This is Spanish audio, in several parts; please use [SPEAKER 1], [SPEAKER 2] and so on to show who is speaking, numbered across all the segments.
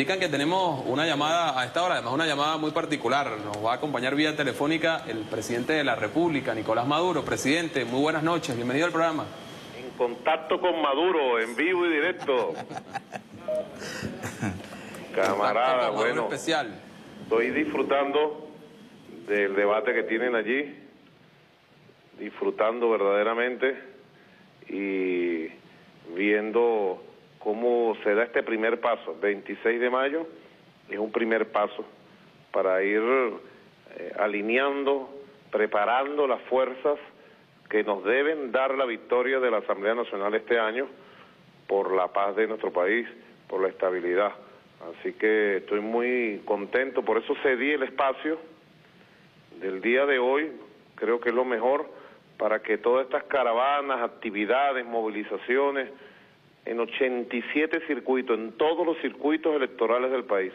[SPEAKER 1] indican que tenemos una llamada a esta hora, además una llamada muy particular. Nos va a acompañar vía telefónica el presidente de la República, Nicolás Maduro. Presidente, muy buenas noches, bienvenido al programa.
[SPEAKER 2] En contacto con Maduro, en vivo y directo. Camarada, bueno,
[SPEAKER 1] especial.
[SPEAKER 2] estoy disfrutando del debate que tienen allí, disfrutando verdaderamente y viendo cómo se da este primer paso. 26 de mayo es un primer paso para ir eh, alineando, preparando las fuerzas que nos deben dar la victoria de la Asamblea Nacional este año por la paz de nuestro país, por la estabilidad. Así que estoy muy contento, por eso cedí el espacio del día de hoy, creo que es lo mejor para que todas estas caravanas, actividades, movilizaciones, en 87 circuitos, en todos los circuitos electorales del país,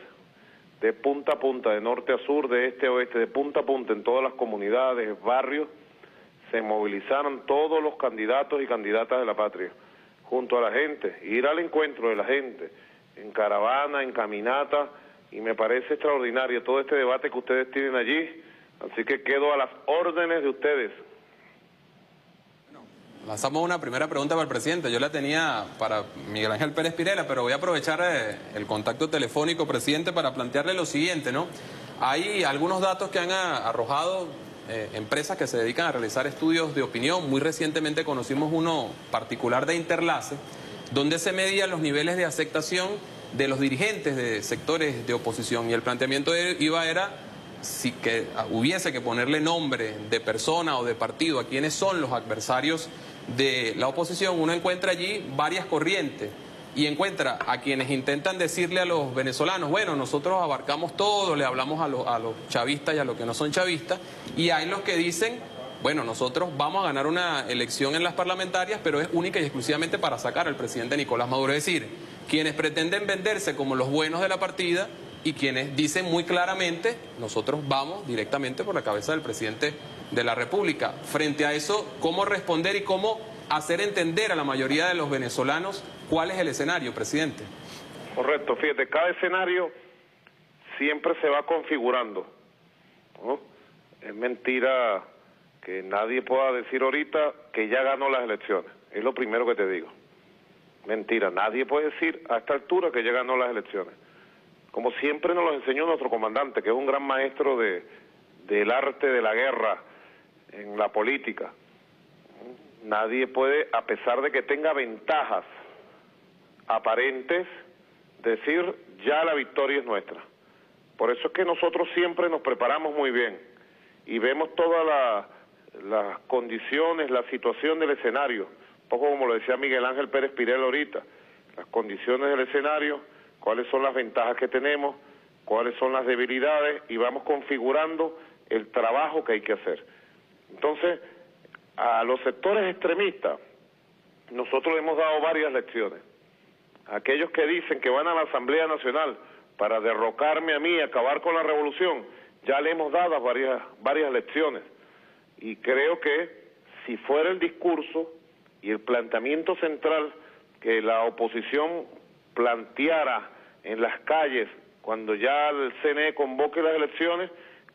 [SPEAKER 2] de punta a punta, de norte a sur, de este a oeste, de punta a punta, en todas las comunidades, barrios, se movilizaron todos los candidatos y candidatas de la patria, junto a la gente, ir al encuentro de la gente, en caravana, en caminata, y me parece extraordinario todo este debate que ustedes tienen allí, así que quedo a las órdenes de ustedes.
[SPEAKER 1] Lanzamos una primera pregunta para el presidente. Yo la tenía para Miguel Ángel Pérez Pirela, pero voy a aprovechar eh, el contacto telefónico, presidente, para plantearle lo siguiente, ¿no? Hay algunos datos que han arrojado eh, empresas que se dedican a realizar estudios de opinión. Muy recientemente conocimos uno particular de Interlace, donde se medían los niveles de aceptación de los dirigentes de sectores de oposición. Y el planteamiento de iba era si que hubiese que ponerle nombre de persona o de partido a quienes son los adversarios de la oposición, uno encuentra allí varias corrientes y encuentra a quienes intentan decirle a los venezolanos, bueno, nosotros abarcamos todo, le hablamos a, los, a los chavistas y a los que no son chavistas, y hay los que dicen, bueno, nosotros vamos a ganar una elección en las parlamentarias, pero es única y exclusivamente para sacar al presidente Nicolás Maduro. Es decir, quienes pretenden venderse como los buenos de la partida y quienes dicen muy claramente, nosotros vamos directamente por la cabeza del presidente de la República. Frente a eso, ¿cómo responder y cómo hacer entender a la mayoría de los venezolanos cuál es el escenario, presidente?
[SPEAKER 2] Correcto, fíjate, cada escenario siempre se va configurando. Es mentira que nadie pueda decir ahorita que ya ganó las elecciones. Es lo primero que te digo. Mentira, nadie puede decir a esta altura que ya ganó las elecciones. Como siempre nos lo enseñó nuestro comandante, que es un gran maestro de, del arte de la guerra, en la política. Nadie puede, a pesar de que tenga ventajas aparentes, decir ya la victoria es nuestra. Por eso es que nosotros siempre nos preparamos muy bien y vemos todas las condiciones, la situación del escenario, un poco como lo decía Miguel Ángel Pérez Pirel ahorita, las condiciones del escenario, cuáles son las ventajas que tenemos, cuáles son las debilidades y vamos configurando el trabajo que hay que hacer. Entonces, a los sectores extremistas, nosotros hemos dado varias lecciones. Aquellos que dicen que van a la Asamblea Nacional para derrocarme a mí, acabar con la revolución, ya le hemos dado varias, varias lecciones. Y creo que si fuera el discurso y el planteamiento central que la oposición planteara en las calles cuando ya el CNE convoque las elecciones,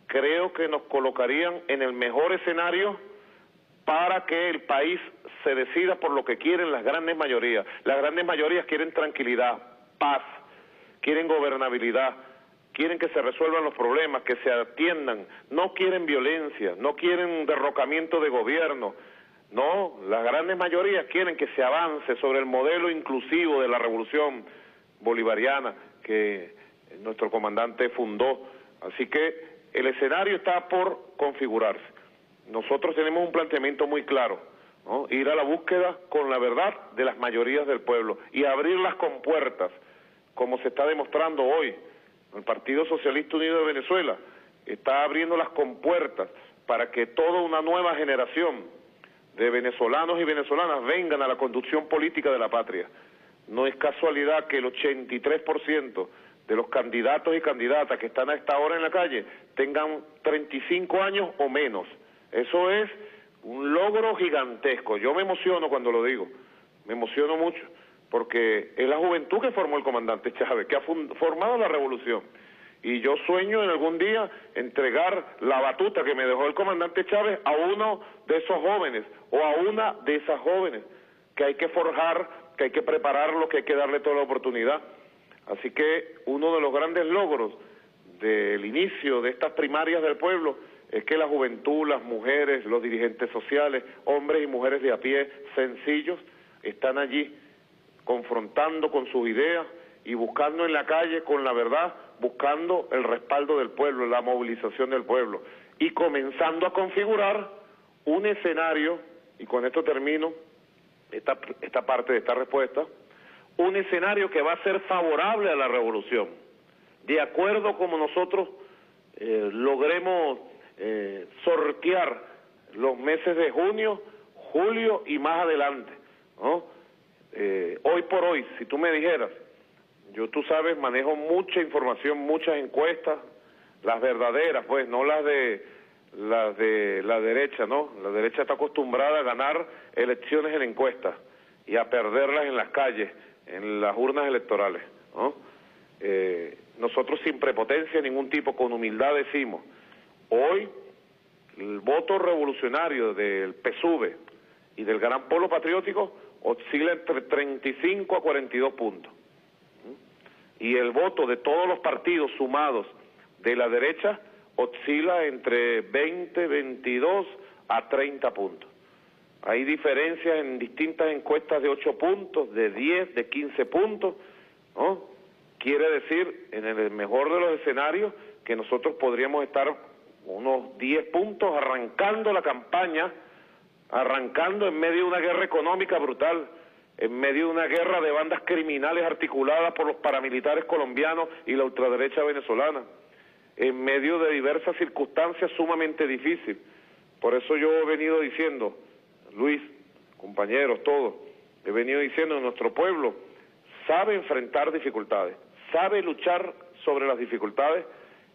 [SPEAKER 2] creo que nos colocarían en el mejor escenario para que el país se decida por lo que quieren las grandes mayorías. Las grandes mayorías quieren tranquilidad, paz, quieren gobernabilidad, quieren que se resuelvan los problemas, que se atiendan, no quieren violencia, no quieren derrocamiento de gobierno. No, las grandes mayorías quieren que se avance sobre el modelo inclusivo de la revolución bolivariana que nuestro comandante fundó. Así que el escenario está por configurarse. Nosotros tenemos un planteamiento muy claro, ir a la búsqueda con la verdad de las mayorías del pueblo y abrir las compuertas, como se está demostrando hoy. El Partido Socialista Unido de Venezuela está abriendo las compuertas para que toda una nueva generación de venezolanos y venezolanas vengan a la conducción política de la patria. No es casualidad que el 83% de los candidatos y candidatas que están a esta hora en la calle tengan 35 años o menos. Eso es un logro gigantesco. Yo me emociono cuando lo digo, me emociono mucho, porque es la juventud que formó el comandante Chávez, que ha formado la revolución. Y yo sueño en algún día entregar la batuta que me dejó el comandante Chávez a uno de esos jóvenes o a una de esas jóvenes que hay que forjar, que hay que prepararlo, que hay que darle toda la oportunidad. Así que uno de los grandes logros del inicio de estas primarias del pueblo es que la juventud, las mujeres, los dirigentes sociales, hombres y mujeres de a pie sencillos, están allí confrontando con sus ideas y buscando en la calle con la verdad, buscando el respaldo del pueblo, la movilización del pueblo y comenzando a configurar un escenario, y con esto termino esta, esta parte de esta respuesta, un escenario que va a ser favorable a la revolución, de acuerdo como nosotros eh, logremos eh, sortear los meses de junio, julio y más adelante. Eh, hoy por hoy, si tú me dijeras, yo tú sabes, manejo mucha información, muchas encuestas, las verdaderas, pues, no las de las de la derecha, ¿no? La derecha está acostumbrada a ganar elecciones en encuestas y a perderlas en las calles, en las urnas electorales, ¿no? Eh, nosotros sin prepotencia de ningún tipo, con humildad decimos, hoy el voto revolucionario del PSUV y del Gran Polo Patriótico oscila entre 35 a 42 puntos. Y el voto de todos los partidos sumados de la derecha oscila entre 20, 22 a 30 puntos. Hay diferencias en distintas encuestas de 8 puntos, de 10, de 15 puntos, ¿no? Quiere decir, en el mejor de los escenarios, que nosotros podríamos estar unos 10 puntos arrancando la campaña arrancando en medio de una guerra económica brutal, en medio de una guerra de bandas criminales articuladas por los paramilitares colombianos y la ultraderecha venezolana, en medio de diversas circunstancias sumamente difíciles. Por eso yo he venido diciendo, Luis, compañeros, todos, he venido diciendo, nuestro pueblo sabe enfrentar dificultades, sabe luchar sobre las dificultades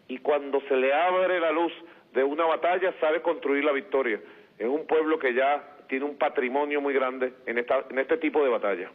[SPEAKER 2] y cuando se le abre la luz de una batalla sabe construir la victoria es un pueblo que ya tiene un patrimonio muy grande en, esta, en este tipo de batalla.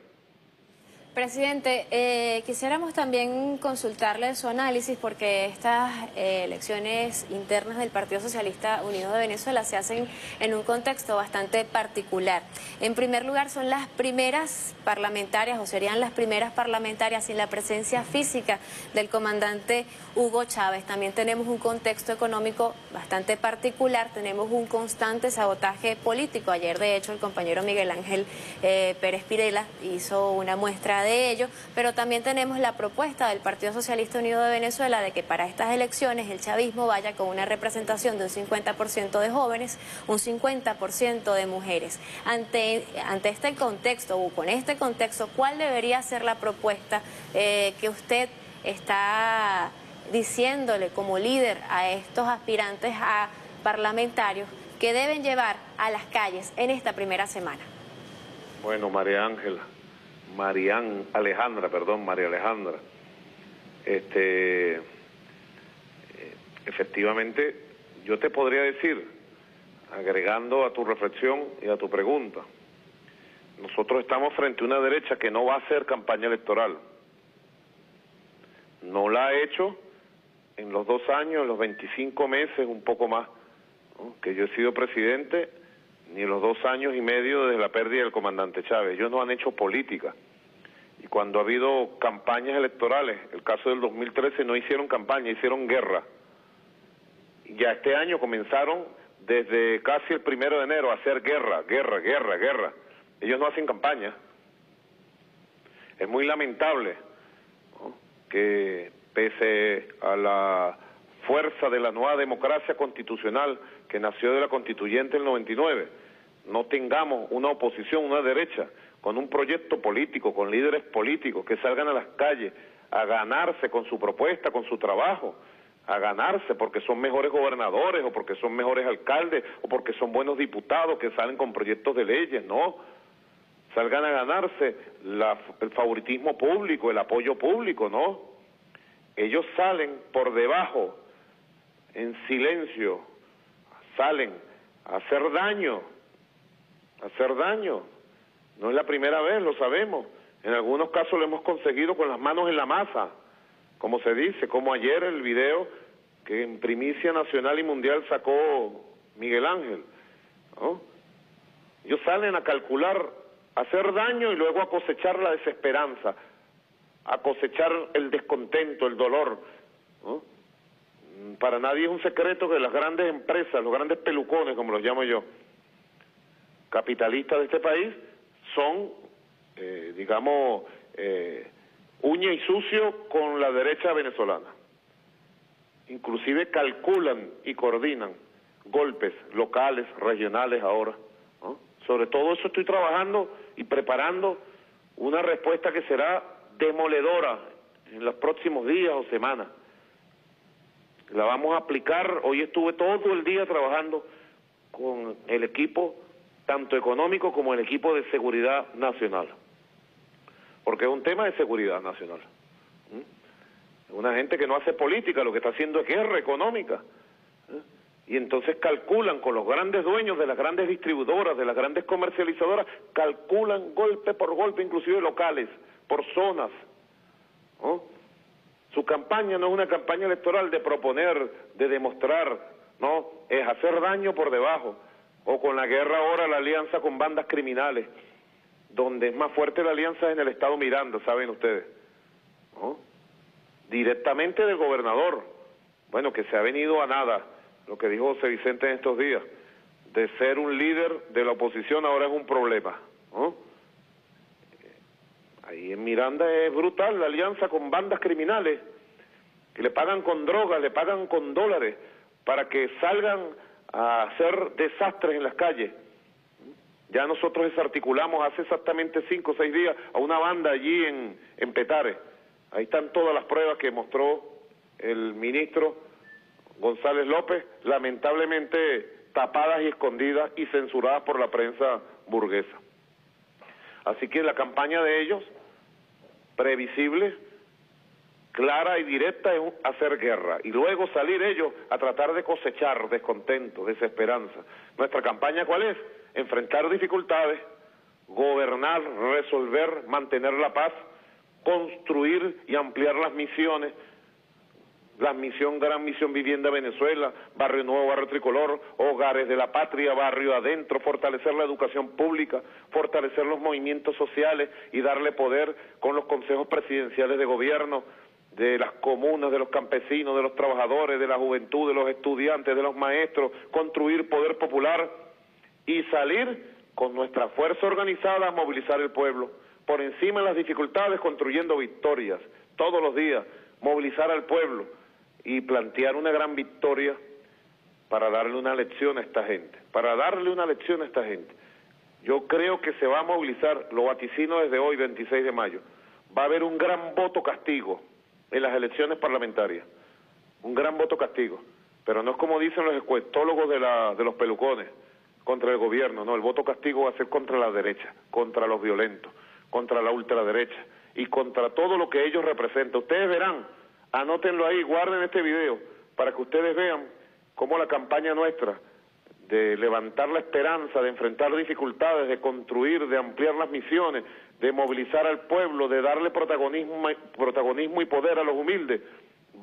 [SPEAKER 3] Presidente, eh, quisiéramos también consultarle su análisis porque estas eh, elecciones internas del Partido Socialista Unido de Venezuela se hacen en un contexto bastante particular. En primer lugar, son las primeras parlamentarias o serían las primeras parlamentarias sin la presencia física del comandante Hugo Chávez. También tenemos un contexto económico bastante particular, tenemos un constante sabotaje político. Ayer, de hecho, el compañero Miguel Ángel eh, Pérez Pirela hizo una muestra de ello, pero también tenemos la propuesta del Partido Socialista Unido de Venezuela de que para estas elecciones el chavismo vaya con una representación de un 50% de jóvenes, un 50% de mujeres. Ante, ante este contexto o con este contexto, ¿cuál debería ser la propuesta eh, que usted está diciéndole como líder a estos aspirantes a parlamentarios que deben llevar a las calles en esta primera semana?
[SPEAKER 2] Bueno, María Ángela, Marian Alejandra, perdón, María Alejandra. Este, eh, efectivamente, yo te podría decir, agregando a tu reflexión y a tu pregunta, nosotros estamos frente a una derecha que no va a hacer campaña electoral. No la ha hecho en los dos años, en los 25 meses, un poco más, que yo he sido presidente ni en los dos años y medio desde la pérdida del comandante Chávez. Ellos no han hecho política. Cuando ha habido campañas electorales, el caso del 2013 no hicieron campaña, hicieron guerra. Ya este año comenzaron desde casi el primero de enero a hacer guerra, guerra, guerra, guerra. Ellos no hacen campaña. Es muy lamentable que pese a la fuerza de la nueva democracia constitucional que nació de la constituyente del 99, no tengamos una oposición, una derecha, con un proyecto político, con líderes políticos que salgan a las calles a ganarse con su propuesta, con su trabajo, a ganarse porque son mejores gobernadores o porque son mejores alcaldes o porque son buenos diputados que salen con proyectos de leyes, no. Salgan a ganarse el favoritismo público, el apoyo público, no. Ellos salen por debajo, en silencio, salen a hacer daño, a hacer daño. No es la primera vez, lo sabemos. En algunos casos lo hemos conseguido con las manos en la masa, como se dice, como ayer el video que en primicia nacional y mundial sacó Miguel Ángel. Ellos salen a calcular, a hacer daño y luego a cosechar la desesperanza, a cosechar el descontento, el dolor. Para nadie es un secreto que las grandes empresas, los grandes pelucones, como los llamo yo, capitalistas de este país, son, eh, digamos, eh, uña y sucio con la derecha venezolana. Inclusive calculan y coordinan golpes locales, regionales ahora. Sobre todo eso estoy trabajando y preparando una respuesta que será demoledora en los próximos días o semanas. La vamos a aplicar, hoy estuve todo el día trabajando con el equipo, tanto económico como el equipo de seguridad nacional, porque es un tema de seguridad nacional. Una gente que no hace política, lo que está haciendo es guerra económica. Y entonces calculan con los grandes dueños de las grandes distribuidoras, de las grandes comercializadoras, calculan golpe por golpe, inclusive locales, por zonas. Su campaña no es una campaña electoral de proponer, de demostrar, no, es hacer daño por debajo. O con la guerra ahora, la alianza con bandas criminales, donde es más fuerte la alianza en el Estado Miranda, saben ustedes. Directamente del gobernador, bueno, que se ha venido a nada, lo que dijo José Vicente en estos días, de ser un líder de la oposición ahora es un problema. Ahí en Miranda es brutal la alianza con bandas criminales que le pagan con drogas, le pagan con dólares para que salgan a hacer desastres en las calles. Ya nosotros desarticulamos hace exactamente cinco o seis días a una banda allí en, en Petare. Ahí están todas las pruebas que mostró el ministro González López, lamentablemente tapadas y escondidas y censuradas por la prensa burguesa. Así que la campaña de ellos previsible, clara y directa es hacer guerra y luego salir ellos a tratar de cosechar descontento, desesperanza. Nuestra campaña cuál es? Enfrentar dificultades, gobernar, resolver, mantener la paz, construir y ampliar las misiones, la misión, gran misión Vivienda Venezuela, Barrio Nuevo, Barrio Tricolor, Hogares de la Patria, Barrio Adentro, fortalecer la educación pública, fortalecer los movimientos sociales y darle poder con los consejos presidenciales de gobierno, de las comunas, de los campesinos, de los trabajadores, de la juventud, de los estudiantes, de los maestros, construir poder popular y salir con nuestra fuerza organizada a movilizar el pueblo, por encima de las dificultades, construyendo victorias todos los días, movilizar al pueblo, y plantear una gran victoria para darle una lección a esta gente, para darle una lección a esta gente. Yo creo que se va a movilizar, lo vaticino desde hoy, 26 de mayo, va a haber un gran voto castigo en las elecciones parlamentarias, un gran voto castigo, pero no es como dicen los escuestólogos de, de los pelucones contra el gobierno, no, el voto castigo va a ser contra la derecha, contra los violentos, contra la ultraderecha y contra todo lo que ellos representan. Ustedes verán Anótenlo ahí, guarden este video para que ustedes vean cómo la campaña nuestra de levantar la esperanza, de enfrentar dificultades, de construir, de ampliar las misiones, de movilizar al pueblo, de darle protagonismo, protagonismo y poder a los humildes,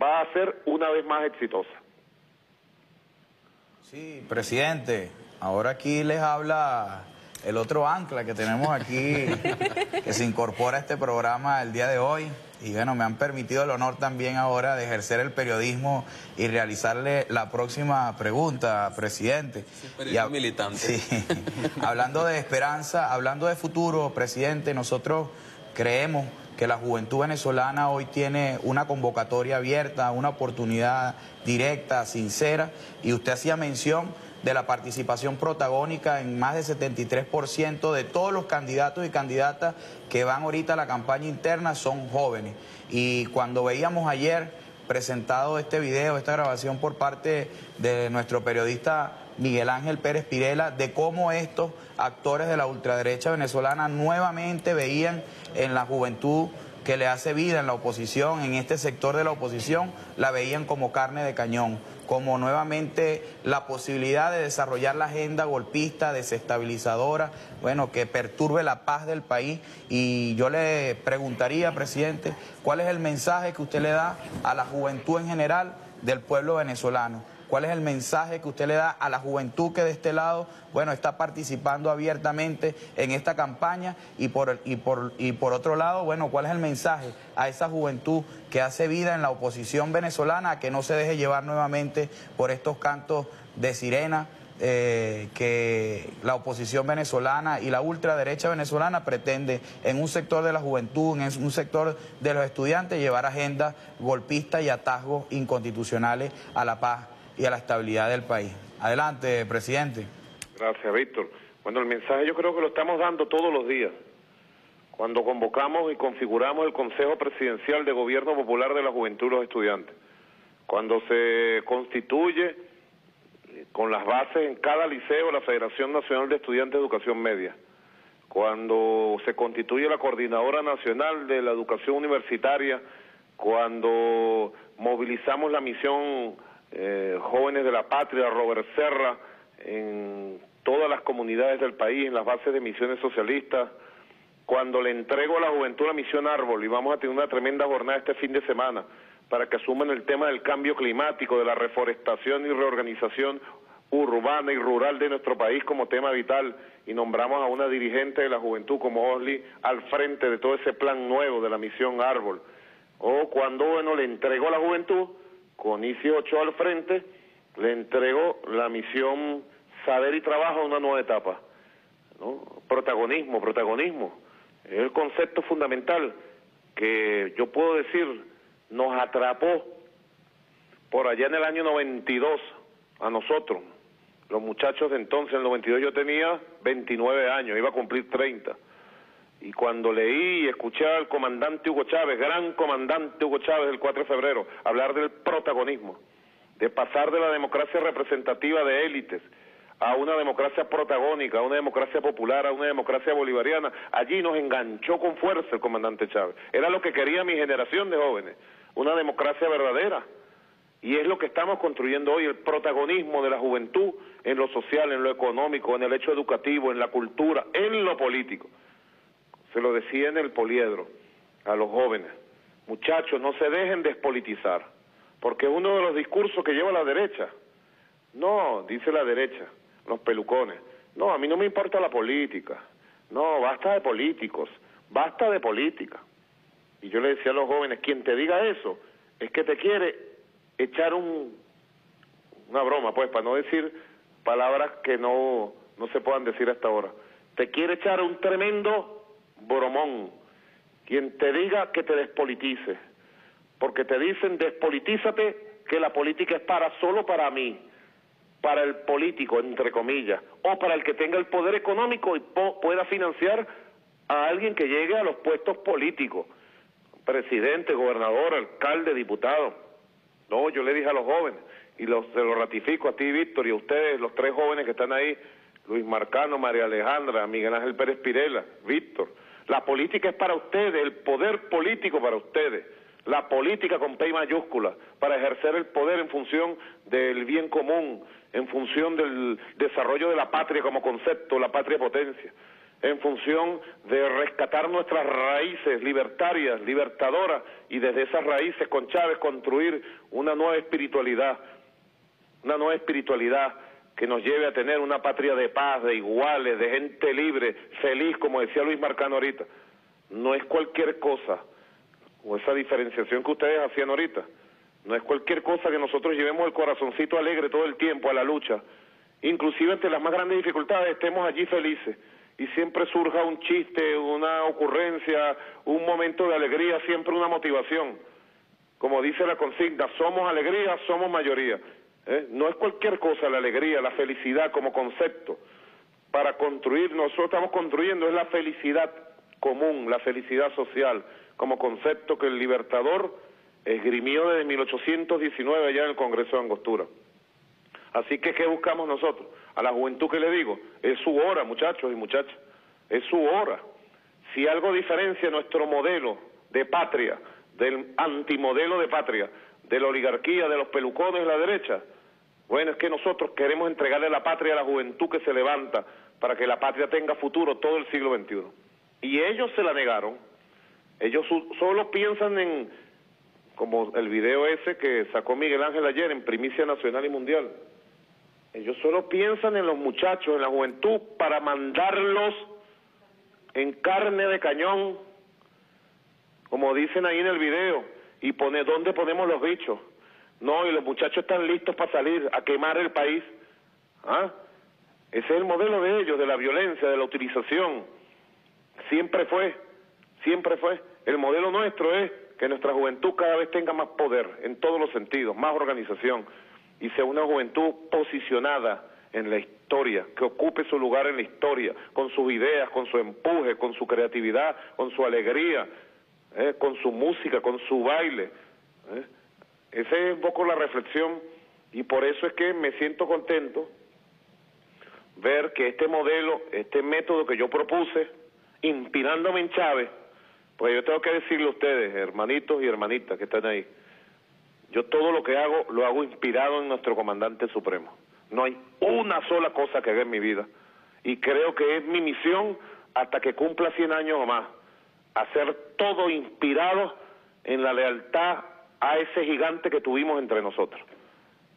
[SPEAKER 2] va a ser una vez más exitosa.
[SPEAKER 4] Sí, presidente, ahora aquí les habla el otro ancla que tenemos aquí, que se incorpora a este programa el día de hoy. Y bueno, me han permitido el honor también ahora de ejercer el periodismo y realizarle la próxima pregunta, presidente.
[SPEAKER 1] y militante.
[SPEAKER 4] Sí, hablando de esperanza, hablando de futuro, presidente, nosotros creemos que la juventud venezolana hoy tiene una convocatoria abierta, una oportunidad directa, sincera, y usted hacía mención de la participación protagónica en más del 73% de todos los candidatos y candidatas que van ahorita a la campaña interna son jóvenes. Y cuando veíamos ayer presentado este video, esta grabación por parte de nuestro periodista Miguel Ángel Pérez Pirela, de cómo estos actores de la ultraderecha venezolana nuevamente veían en la juventud que le hace vida en la oposición, en este sector de la oposición, la veían como carne de cañón como nuevamente la posibilidad de desarrollar la agenda golpista, desestabilizadora, bueno, que perturbe la paz del país. Y yo le preguntaría, presidente, ¿cuál es el mensaje que usted le da a la juventud en general del pueblo venezolano? ¿Cuál es el mensaje que usted le da a la juventud que de este lado, bueno, está participando abiertamente en esta campaña? Y por, y por, y por otro lado, bueno, ¿cuál es el mensaje a esa juventud que hace vida en la oposición venezolana, que no se deje llevar nuevamente por estos cantos de sirena? Eh, que la oposición venezolana y la ultraderecha venezolana pretende en un sector de la juventud, en un sector de los estudiantes, llevar agendas golpistas y atasgos inconstitucionales a la paz y a la estabilidad del país. Adelante, presidente.
[SPEAKER 2] Gracias, Víctor. Bueno, el mensaje yo creo que lo estamos dando todos los días. Cuando convocamos y configuramos el Consejo Presidencial de Gobierno Popular de la Juventud y los Estudiantes. Cuando se constituye con las bases en cada liceo la Federación Nacional de Estudiantes de Educación Media. Cuando se constituye la Coordinadora Nacional de la Educación Universitaria. Cuando movilizamos la misión eh, jóvenes de la patria, Robert Serra, en todas las comunidades del país, en las bases de misiones socialistas. Cuando le entrego a la juventud la misión Árbol, y vamos a tener una tremenda jornada este fin de semana, para que asuman el tema del cambio climático, de la reforestación y reorganización urbana y rural de nuestro país como tema vital y nombramos a una dirigente de la juventud como Osli al frente de todo ese plan nuevo de la misión Árbol. O cuando, bueno, le entrego a la juventud con ICI 8 al frente, le entrego la misión saber y trabajo a una nueva etapa. ¿no? Protagonismo, protagonismo. Es el concepto fundamental que yo puedo decir nos atrapó por allá en el año 92 a nosotros, los muchachos de entonces, en el 92 yo tenía 29 años, iba a cumplir 30 y cuando leí y escuché al comandante Hugo Chávez, gran comandante Hugo Chávez el 4 de febrero, hablar del protagonismo, de pasar de la democracia representativa de élites a una democracia protagónica, a una democracia popular, a una democracia bolivariana, allí nos enganchó con fuerza el comandante Chávez. Era lo que quería mi generación de jóvenes, una democracia verdadera. Y es lo que estamos construyendo hoy, el protagonismo de la juventud en lo social, en lo económico, en el hecho educativo, en la cultura, en lo político se lo decía en el poliedro a los jóvenes, muchachos, no se dejen despolitizar, porque uno de los discursos que lleva la derecha, no, dice la derecha, los pelucones, no, a mí no me importa la política, no, basta de políticos, basta de política. Y yo le decía a los jóvenes, quien te diga eso, es que te quiere echar un, una broma, pues, para no decir palabras que no, no se puedan decir hasta ahora. Te quiere echar un tremendo Boromón, quien te diga que te despolitice, porque te dicen despolitízate que la política es para solo para mí, para el político, entre comillas, o para el que tenga el poder económico y pueda financiar a alguien que llegue a los puestos políticos, presidente, gobernador, alcalde, diputado. No, yo le dije a los jóvenes, y los, se lo ratifico a ti, Víctor, y a ustedes, los tres jóvenes que están ahí, Luis Marcano, María Alejandra, Miguel Ángel Pérez Pirela, Víctor, la política es para ustedes, el poder político para ustedes, la política con P mayúscula, para ejercer el poder en función del bien común, en función del desarrollo de la patria como concepto, la patria potencia, en función de rescatar nuestras raíces libertarias, libertadoras, y desde esas raíces con Chávez construir una nueva espiritualidad, una nueva espiritualidad que nos lleve a tener una patria de paz, de iguales, de gente libre, feliz, como decía Luis Marcano ahorita. No es cualquier cosa, o esa diferenciación que ustedes hacían ahorita, no es cualquier cosa que nosotros llevemos el corazoncito alegre todo el tiempo a la lucha, inclusive ante las más grandes dificultades estemos allí felices y siempre surja un chiste, una ocurrencia, un momento de alegría, siempre una motivación. Como dice la consigna, somos alegría, somos mayoría. ¿Eh? No es cualquier cosa la alegría, la felicidad como concepto. Para construir, nosotros estamos construyendo, es la felicidad común, la felicidad social, como concepto que el libertador esgrimió desde 1819 allá en el Congreso de Angostura. Así que, ¿qué buscamos nosotros? A la juventud que le digo, es su hora, muchachos y muchachas, es su hora. Si algo diferencia nuestro modelo de patria, del antimodelo de patria, de la oligarquía, de los pelucones la derecha, Bueno, es que nosotros queremos entregarle la patria a la juventud que se levanta para que la patria tenga futuro todo el siglo XXI. Y ellos se la negaron. Ellos solo piensan en, como el video ese que sacó Miguel Ángel ayer en primicia nacional y mundial. Ellos solo piensan en los muchachos, en la juventud, para mandarlos en carne de cañón, como dicen ahí en el video, y pone dónde ponemos los bichos. No, y los muchachos están listos para salir a quemar el país. ¿Ah? Ese es el modelo de ellos, de la violencia, de la utilización. Siempre fue, siempre fue. El modelo nuestro es que nuestra juventud cada vez tenga más poder en todos los sentidos, más organización y sea una juventud posicionada en la historia, que ocupe su lugar en la historia, con sus ideas, con su empuje, con su creatividad, con su alegría, ¿eh? con su música, con su baile. ¿eh? Esa es un poco la reflexión y por eso es que me siento contento ver que este modelo, este método que yo propuse, inspirándome en Chávez, pues yo tengo que decirle a ustedes, hermanitos y hermanitas que están ahí, yo todo lo que hago lo hago inspirado en nuestro comandante supremo. No hay una sola cosa que haga en mi vida. Y creo que es mi misión hasta que cumpla 100 años o más. Hacer todo inspirado en la lealtad a ese gigante que tuvimos entre nosotros.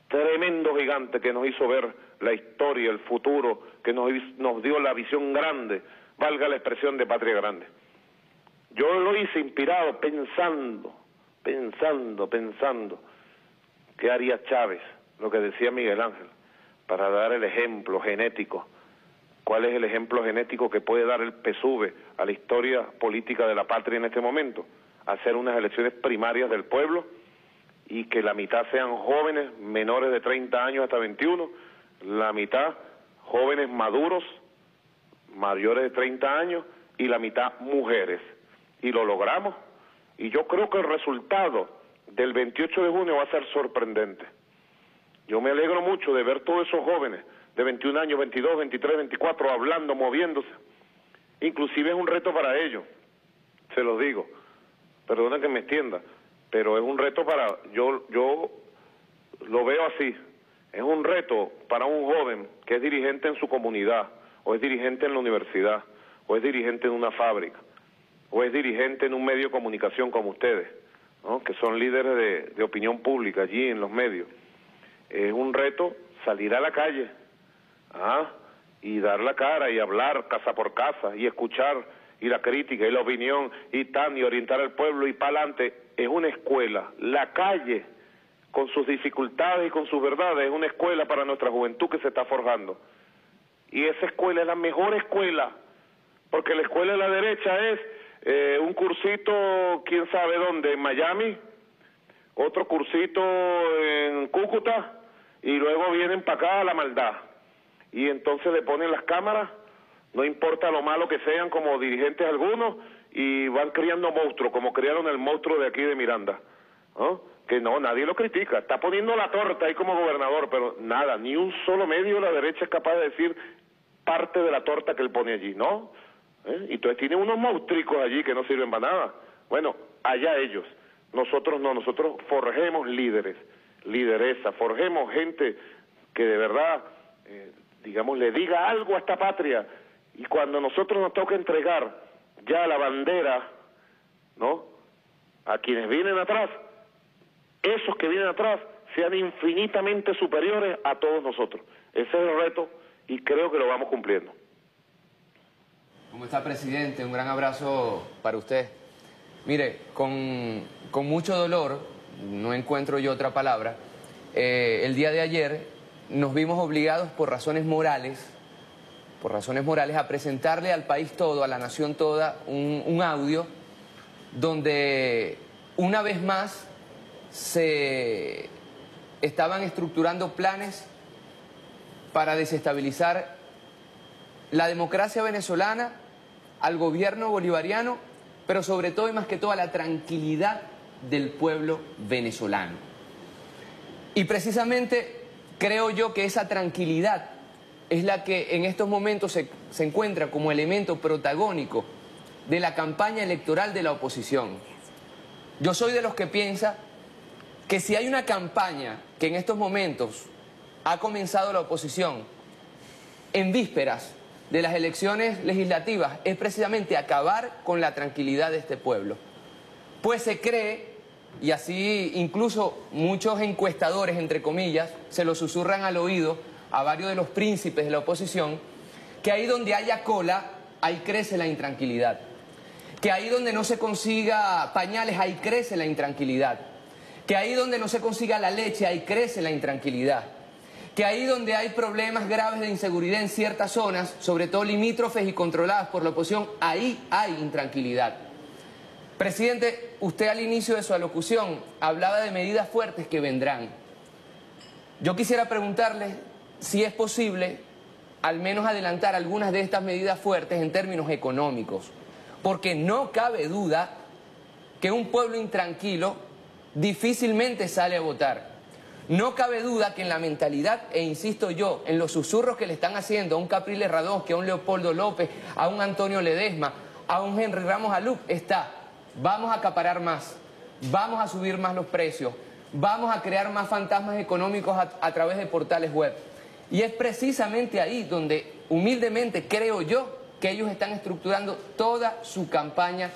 [SPEAKER 2] Tremendo gigante que nos hizo ver la historia, el futuro, que nos, nos dio la visión grande, valga la expresión de patria grande. Yo lo hice inspirado pensando pensando, pensando, ¿qué haría Chávez? Lo que decía Miguel Ángel, para dar el ejemplo genético. ¿Cuál es el ejemplo genético que puede dar el PSUV a la historia política de la patria en este momento? Hacer unas elecciones primarias del pueblo y que la mitad sean jóvenes menores de 30 años hasta 21, la mitad jóvenes maduros mayores de 30 años y la mitad mujeres. Y lo logramos. Y yo creo que el resultado del 28 de junio va a ser sorprendente. Yo me alegro mucho de ver todos esos jóvenes de 21 años, 22, 23, 24 hablando, moviéndose. Inclusive es un reto para ellos, se los digo. Perdona que me extienda, pero es un reto para yo yo lo veo así. Es un reto para un joven que es dirigente en su comunidad, o es dirigente en la universidad, o es dirigente en una fábrica o es dirigente en un medio de comunicación como ustedes, que son líderes de, opinión pública allí en los medios. Es un reto salir a la calle ¿ah? y dar la cara y hablar casa por casa y escuchar y la crítica y la opinión y tan y orientar al pueblo y para adelante. Es una escuela. La calle, con sus dificultades y con sus verdades, es una escuela para nuestra juventud que se está forjando. Y esa escuela es la mejor escuela, porque la escuela de la derecha es eh, un cursito, quién sabe dónde, en Miami, otro cursito en Cúcuta, y luego vienen para acá a la maldad. Y entonces le ponen las cámaras, no importa lo malo que sean como dirigentes algunos, y van criando monstruos, como criaron el monstruo de aquí de Miranda. Que no, nadie lo critica. Está poniendo la torta ahí como gobernador, pero nada, ni un solo medio de la derecha es capaz de decir parte de la torta que él pone allí, ¿no? ¿Eh? Y entonces tiene unos monstruos allí que no sirven para nada. Bueno, allá ellos. Nosotros no, nosotros forjemos líderes, lideresa, forjemos gente que de verdad, eh, digamos, le diga algo a esta patria. Y cuando nosotros nos toca entregar ya la bandera, ¿no? A quienes vienen atrás, esos que vienen atrás sean infinitamente superiores a todos nosotros. Ese es el reto y creo que lo vamos cumpliendo.
[SPEAKER 5] ¿Cómo está, presidente? Un gran abrazo para usted. Mire, con, mucho dolor, no encuentro yo otra palabra, eh, el día de ayer nos vimos obligados por razones morales, por razones morales, a presentarle al país todo, a la nación toda, un, audio donde una vez más se estaban estructurando planes para desestabilizar la democracia venezolana al gobierno bolivariano, pero sobre todo y más que todo a la tranquilidad del pueblo venezolano. Y precisamente creo yo que esa tranquilidad es la que en estos momentos se, encuentra como elemento protagónico de la campaña electoral de la oposición. Yo soy de los que piensa que si hay una campaña que en estos momentos ha comenzado la oposición en vísperas de las elecciones legislativas es precisamente acabar con la tranquilidad de este pueblo. Pues se cree, y así incluso muchos encuestadores, entre comillas, se lo susurran al oído a varios de los príncipes de la oposición, que ahí donde haya cola, ahí crece la intranquilidad. Que ahí donde no se consiga pañales, ahí crece la intranquilidad. Que ahí donde no se consiga la leche, ahí crece la intranquilidad que ahí donde hay problemas graves de inseguridad en ciertas zonas, sobre todo limítrofes y controladas por la oposición, ahí hay intranquilidad. Presidente, usted al inicio de su alocución hablaba de medidas fuertes que vendrán. Yo quisiera preguntarle si es posible al menos adelantar algunas de estas medidas fuertes en términos económicos, porque no cabe duda que un pueblo intranquilo difícilmente sale a votar. No cabe duda que en la mentalidad, e insisto yo, en los susurros que le están haciendo a un Capriles Radosque, a un Leopoldo López, a un Antonio Ledesma, a un Henry Ramos Alup, está, vamos a acaparar más, vamos a subir más los precios, vamos a crear más fantasmas económicos a través de portales web. Y es precisamente ahí donde, humildemente, creo yo, que ellos están estructurando toda su campaña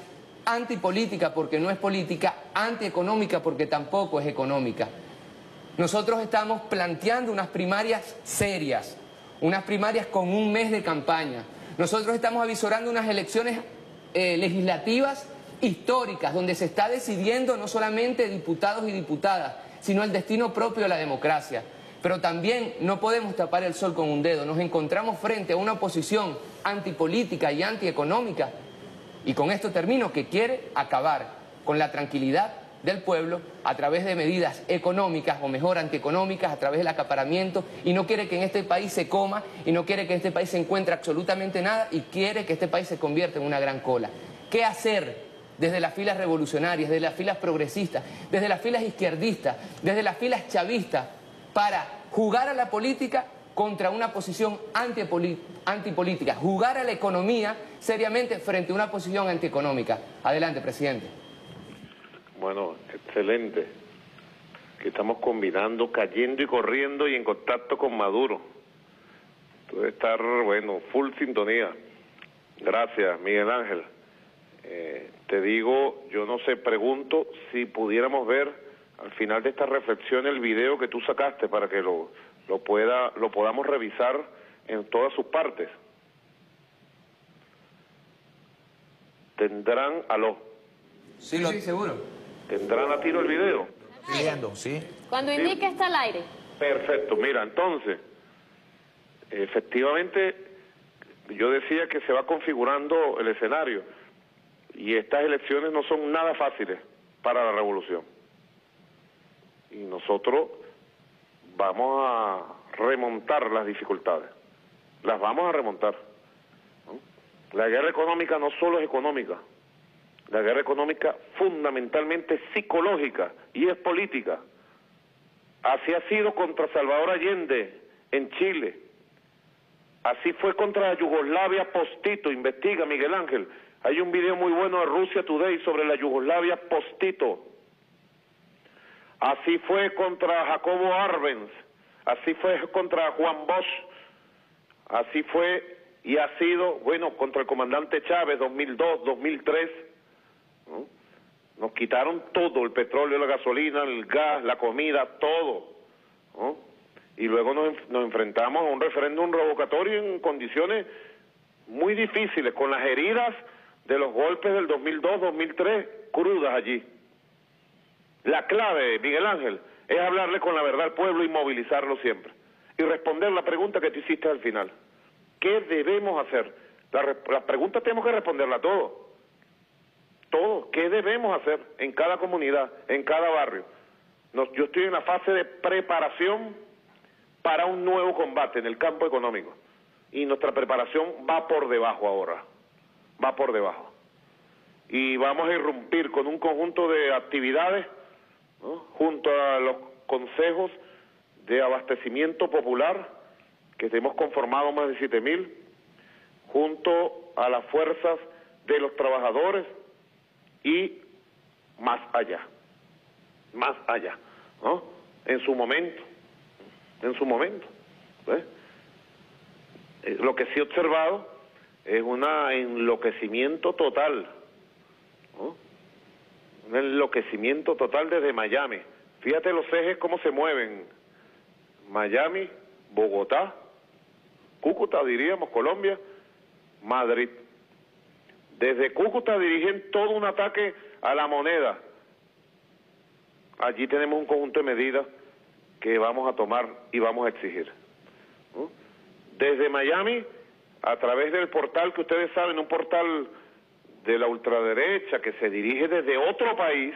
[SPEAKER 5] antipolítica, porque no es política, antieconómica, porque tampoco es económica. Nosotros estamos planteando unas primarias serias, unas primarias con un mes de campaña. Nosotros estamos avisorando unas elecciones eh, legislativas históricas, donde se está decidiendo no solamente diputados y diputadas, sino el destino propio de la democracia. Pero también no podemos tapar el sol con un dedo. Nos encontramos frente a una oposición antipolítica y antieconómica, y con esto termino, que quiere acabar con la tranquilidad del pueblo a través de medidas económicas o mejor antieconómicas, a través del acaparamiento y no quiere que en este país se coma y no quiere que en este país se encuentre absolutamente nada y quiere que este país se convierta en una gran cola. ¿Qué hacer desde las filas revolucionarias, desde las filas progresistas, desde las filas izquierdistas, desde las filas chavistas para jugar a la política contra una posición antipolítica, jugar a la economía seriamente frente a una posición antieconómica? Adelante, presidente.
[SPEAKER 2] Bueno, excelente. Estamos combinando, cayendo y corriendo y en contacto con Maduro. Puede estar, bueno, full sintonía. Gracias, Miguel Ángel. Eh, te digo, yo no sé, pregunto si pudiéramos ver al final de esta reflexión el video que tú sacaste para que lo, lo, pueda, lo podamos revisar en todas sus partes. Tendrán, aló.
[SPEAKER 5] Sí, sí, seguro.
[SPEAKER 2] ¿Tendrán a tiro el video?
[SPEAKER 4] Viendo, sí.
[SPEAKER 3] Cuando indique está al aire.
[SPEAKER 2] Perfecto, mira, entonces, efectivamente, yo decía que se va configurando el escenario y estas elecciones no son nada fáciles para la revolución. Y nosotros vamos a remontar las dificultades, las vamos a remontar. La guerra económica no solo es económica, la guerra económica fundamentalmente psicológica y es política. Así ha sido contra Salvador Allende en Chile. Así fue contra Yugoslavia postito. Investiga, Miguel Ángel. Hay un video muy bueno de Rusia Today sobre la Yugoslavia postito. Así fue contra Jacobo Arbenz. Así fue contra Juan Bosch. Así fue y ha sido, bueno, contra el comandante Chávez 2002, 2003 nos quitaron todo, el petróleo, la gasolina, el gas, la comida, todo. Y luego nos, nos enfrentamos a un referéndum revocatorio en condiciones muy difíciles, con las heridas de los golpes del 2002-2003 crudas allí. La clave, Miguel Ángel, es hablarle con la verdad al pueblo y movilizarlo siempre. Y responder la pregunta que te hiciste al final. ¿Qué debemos hacer? La, la pregunta tenemos que responderla todos todo. ¿Qué debemos hacer en cada comunidad, en cada barrio? yo estoy en la fase de preparación para un nuevo combate en el campo económico. Y nuestra preparación va por debajo ahora. Va por debajo. Y vamos a irrumpir con un conjunto de actividades junto a los consejos de abastecimiento popular, que hemos conformado más de 7.000, junto a las fuerzas de los trabajadores, y más allá, más allá, ¿no? En su momento, en su momento. Eh, lo que sí he observado es un enloquecimiento total, un enloquecimiento total desde Miami. Fíjate los ejes cómo se mueven. Miami, Bogotá, Cúcuta, diríamos, Colombia, Madrid. Desde Cúcuta dirigen todo un ataque a la moneda. Allí tenemos un conjunto de medidas que vamos a tomar y vamos a exigir. Desde Miami, a través del portal que ustedes saben, un portal de la ultraderecha que se dirige desde otro país,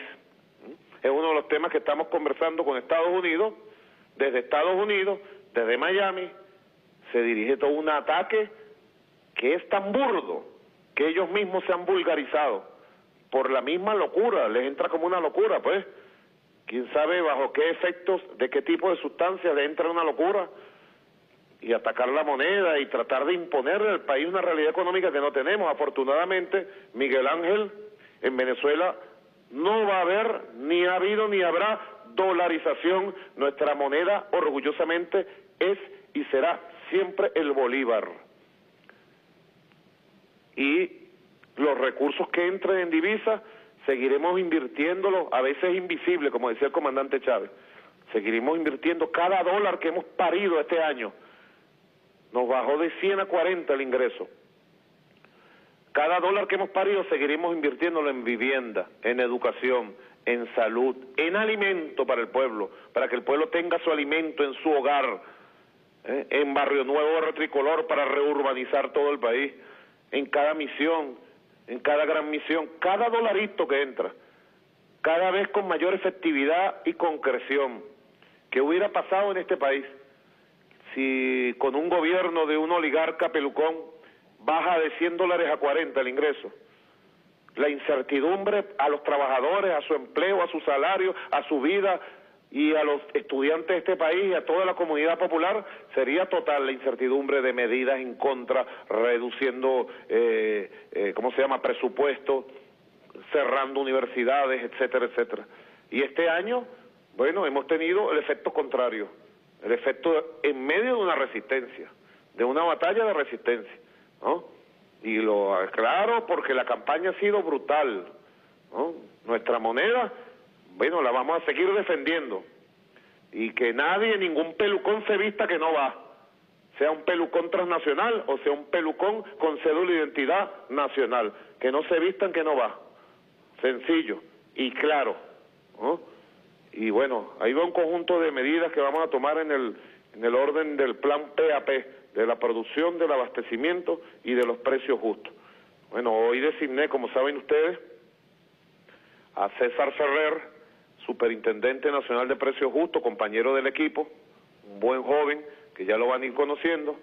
[SPEAKER 2] es uno de los temas que estamos conversando con Estados Unidos, desde Estados Unidos, desde Miami, se dirige todo un ataque que es tan burdo que ellos mismos se han vulgarizado por la misma locura, les entra como una locura, pues. ¿Quién sabe bajo qué efectos, de qué tipo de sustancias le entra una locura? Y atacar la moneda y tratar de imponerle al país una realidad económica que no tenemos. Afortunadamente, Miguel Ángel, en Venezuela no va a haber, ni ha habido, ni habrá dolarización. Nuestra moneda orgullosamente es y será siempre el bolívar. Y los recursos que entren en divisa, seguiremos invirtiéndolos, a veces invisible, como decía el comandante Chávez. Seguiremos invirtiendo cada dólar que hemos parido este año. Nos bajó de 100 a 40 el ingreso. Cada dólar que hemos parido seguiremos invirtiéndolo en vivienda, en educación, en salud, en alimento para el pueblo, para que el pueblo tenga su alimento en su hogar, ¿eh? en Barrio Nuevo Retricolor para reurbanizar todo el país, en cada misión, en cada gran misión, cada dolarito que entra, cada vez con mayor efectividad y concreción. ¿Qué hubiera pasado en este país si con un gobierno de un oligarca pelucón baja de 100 dólares a 40 el ingreso? La incertidumbre a los trabajadores, a su empleo, a su salario, a su vida, y a los estudiantes de este país y a toda la comunidad popular sería total la incertidumbre de medidas en contra, reduciendo, eh, eh, ¿cómo se llama?, presupuesto, cerrando universidades, etcétera, etcétera. Y este año, bueno, hemos tenido el efecto contrario, el efecto en medio de una resistencia, de una batalla de resistencia, ¿no? Y lo aclaro porque la campaña ha sido brutal, ¿no? Nuestra moneda bueno, la vamos a seguir defendiendo. Y que nadie, ningún pelucón se vista que no va. Sea un pelucón transnacional o sea un pelucón con cédula de identidad nacional. Que no se vistan que no va. Sencillo y claro. Y bueno, ahí va un conjunto de medidas que vamos a tomar en el, en el orden del plan PAP, de la producción, del abastecimiento y de los precios justos. Bueno, hoy designé, como saben ustedes, a César Ferrer, Superintendente Nacional de Precios Justos, compañero del equipo, un buen joven que ya lo van a ir conociendo,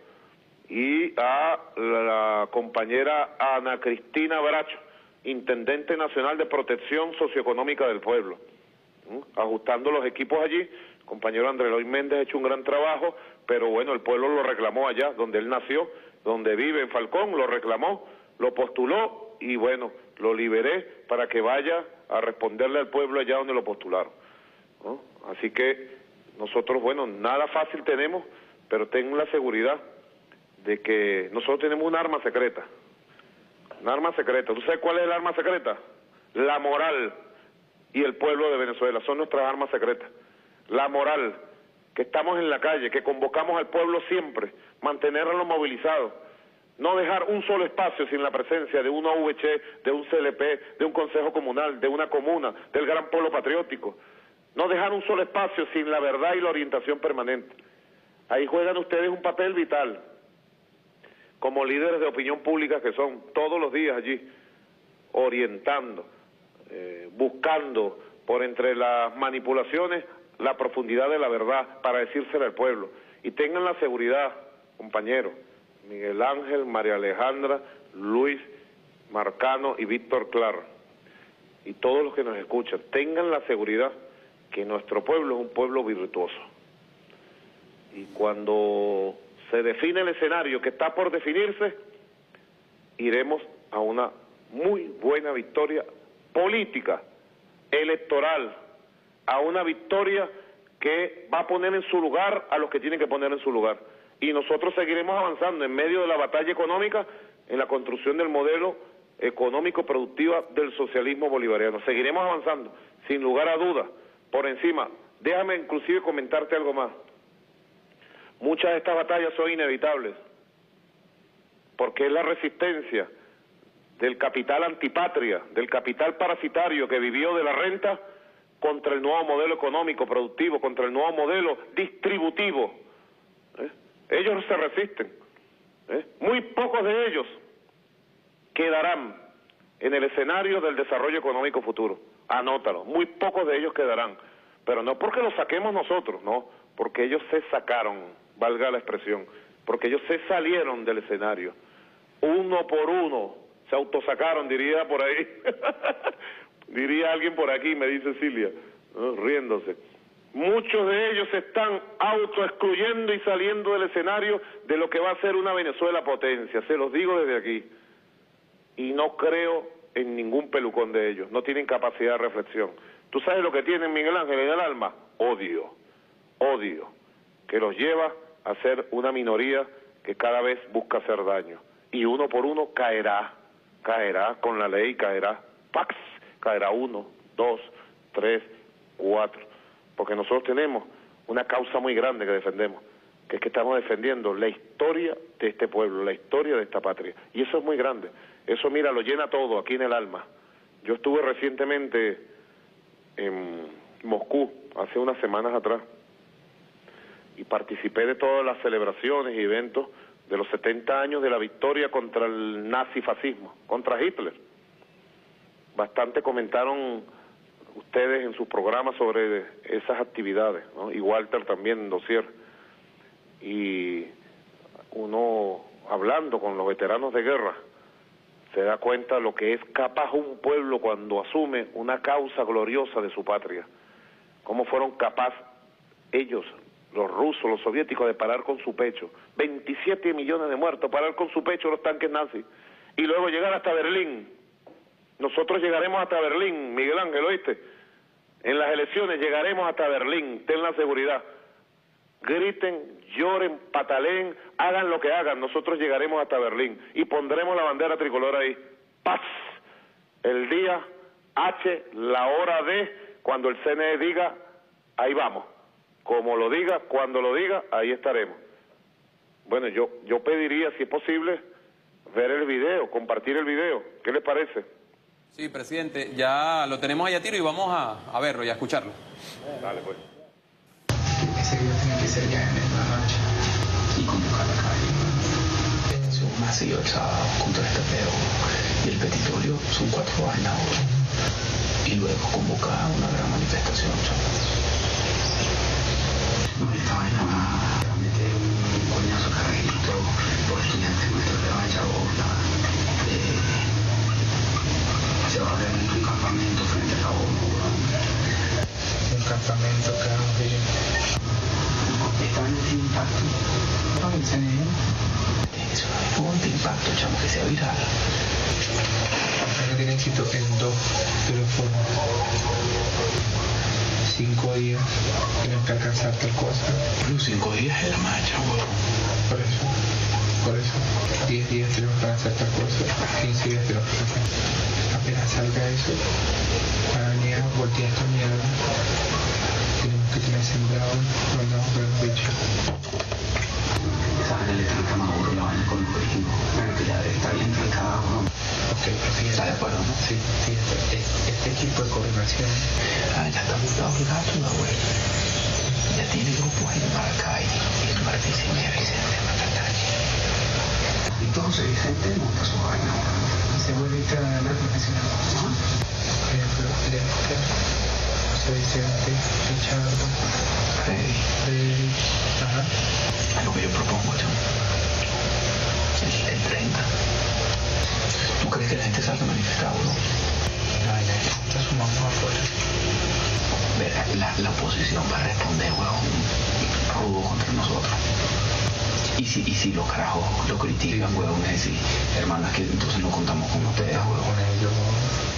[SPEAKER 2] y a la compañera Ana Cristina Bracho, Intendente Nacional de Protección Socioeconómica del Pueblo. Ajustando los equipos allí, el compañero André Loy Méndez ha hecho un gran trabajo, pero bueno, el pueblo lo reclamó allá, donde él nació, donde vive en Falcón, lo reclamó, lo postuló y bueno, lo liberé para que vaya a responderle al pueblo allá donde lo postularon. Así que nosotros, bueno, nada fácil tenemos, pero tengo la seguridad de que nosotros tenemos un arma secreta. Un arma secreta. ¿Tú sabes cuál es el arma secreta? La moral y el pueblo de Venezuela. Son nuestras armas secretas. La moral, que estamos en la calle, que convocamos al pueblo siempre, mantenerlo movilizado no dejar un solo espacio sin la presencia de una OVC, de un CLP, de un consejo comunal, de una comuna, del gran pueblo patriótico. No dejar un solo espacio sin la verdad y la orientación permanente. Ahí juegan ustedes un papel vital, como líderes de opinión pública que son todos los días allí, orientando, eh, buscando por entre las manipulaciones la profundidad de la verdad para decírsela al pueblo. Y tengan la seguridad, compañeros, Miguel Ángel, María Alejandra, Luis, Marcano y Víctor Clark, y todos los que nos escuchan, tengan la seguridad que nuestro pueblo es un pueblo virtuoso. Y cuando se define el escenario que está por definirse, iremos a una muy buena victoria política, electoral, a una victoria que va a poner en su lugar a los que tienen que poner en su lugar. Y nosotros seguiremos avanzando en medio de la batalla económica en la construcción del modelo económico productiva del socialismo bolivariano. Seguiremos avanzando, sin lugar a dudas, por encima. Déjame inclusive comentarte algo más. Muchas de estas batallas son inevitables, porque es la resistencia del capital antipatria, del capital parasitario que vivió de la renta contra el nuevo modelo económico productivo, contra el nuevo modelo distributivo. ¿eh? Ellos se resisten. ¿eh? Muy pocos de ellos quedarán en el escenario del desarrollo económico futuro. Anótalo, muy pocos de ellos quedarán. Pero no porque los saquemos nosotros, no, porque ellos se sacaron, valga la expresión, porque ellos se salieron del escenario. Uno por uno se autosacaron, diría por ahí. diría alguien por aquí, me dice Silvia, riéndose. Muchos de ellos se están autoexcluyendo y saliendo del escenario de lo que va a ser una Venezuela potencia, se los digo desde aquí. Y no creo en ningún pelucón de ellos, no tienen capacidad de reflexión. ¿Tú sabes lo que tienen Miguel Ángel en el alma? Odio, odio, que los lleva a ser una minoría que cada vez busca hacer daño. Y uno por uno caerá, caerá con la ley, caerá, pax, caerá uno, dos, tres, cuatro. Porque nosotros tenemos una causa muy grande que defendemos, que es que estamos defendiendo la historia de este pueblo, la historia de esta patria. Y eso es muy grande. Eso, mira, lo llena todo aquí en el alma. Yo estuve recientemente en Moscú, hace unas semanas atrás, y participé de todas las celebraciones y eventos de los 70 años de la victoria contra el nazifascismo, contra Hitler. Bastante comentaron ustedes en sus programas sobre esas actividades, y Walter también Dossier. Y uno hablando con los veteranos de guerra, se da cuenta lo que es capaz un pueblo cuando asume una causa gloriosa de su patria. Cómo fueron capaces ellos, los rusos, los soviéticos, de parar con su pecho. 27 millones de muertos, parar con su pecho los tanques nazis. Y luego llegar hasta Berlín. Nosotros llegaremos hasta Berlín, Miguel Ángel, ¿oíste? En las elecciones llegaremos hasta Berlín, ten la seguridad. Griten, lloren, pataleen, hagan lo que hagan, nosotros llegaremos hasta Berlín y pondremos la bandera tricolor ahí. Paz, el día H, la hora D, cuando el CNE diga, ahí vamos como lo diga, cuando lo diga, ahí estaremos. Bueno, yo, yo pediría, si es posible, ver el video, compartir el video. ¿Qué les parece?
[SPEAKER 1] Sí, presidente, ya lo tenemos ahí a tiro y vamos a, a verlo y a escucharlo.
[SPEAKER 2] Dale, pues.
[SPEAKER 6] Ese video tiene que ser ya en la noche y convocar la calle. Es un masivo sábado contra este peo y el petitorio son cuatro ahora. Y luego convocar una gran manifestación, no, esta vaina va a meter un coñazo carrito por estudiantes nuestros de la Chabola. Eh, se va a ver un campamento frente a la ONU. Un campamento que Esta vaina tiene impacto. ¿No me dicen ellos? Es un de impacto, chamo, que sea viral. Tienen éxito en dos los formas cinco días tienen que alcanzar tal cosa. Los cinco días es la marcha, weón. Por eso, por eso. Diez días tenemos que hacer tal cosa, quince días tenemos que hacer. Apenas salga eso, para venir a voltear esta mierda, tenemos que tener sembrado, mandamos por el bicho. Esa vaina eléctrica maduro, la vaina con los Ok, presidente. ¿Está de acuerdo, no? Sí, sí, este, este equipo de coordinación ah, ya el gato, no, güey. Ya tiene grupos en Maracay, en Barquisimeto, Vicente, Macataña. Entonces Vicente monta su vaina, Se vuelve a la profesional. Por ejemplo, Vicente, Richardo, Freddy. Freddy. Ajá. Lo que yo propongo, yo. El, el 30. ¿Tú crees que la gente salga manifestada o no? No, la está sumando afuera. La, la oposición va a responder, weón, rudo contra nosotros. Y si, y si los carajos lo critican, weón, es decir, hermanas, que entonces no contamos con ustedes, weón.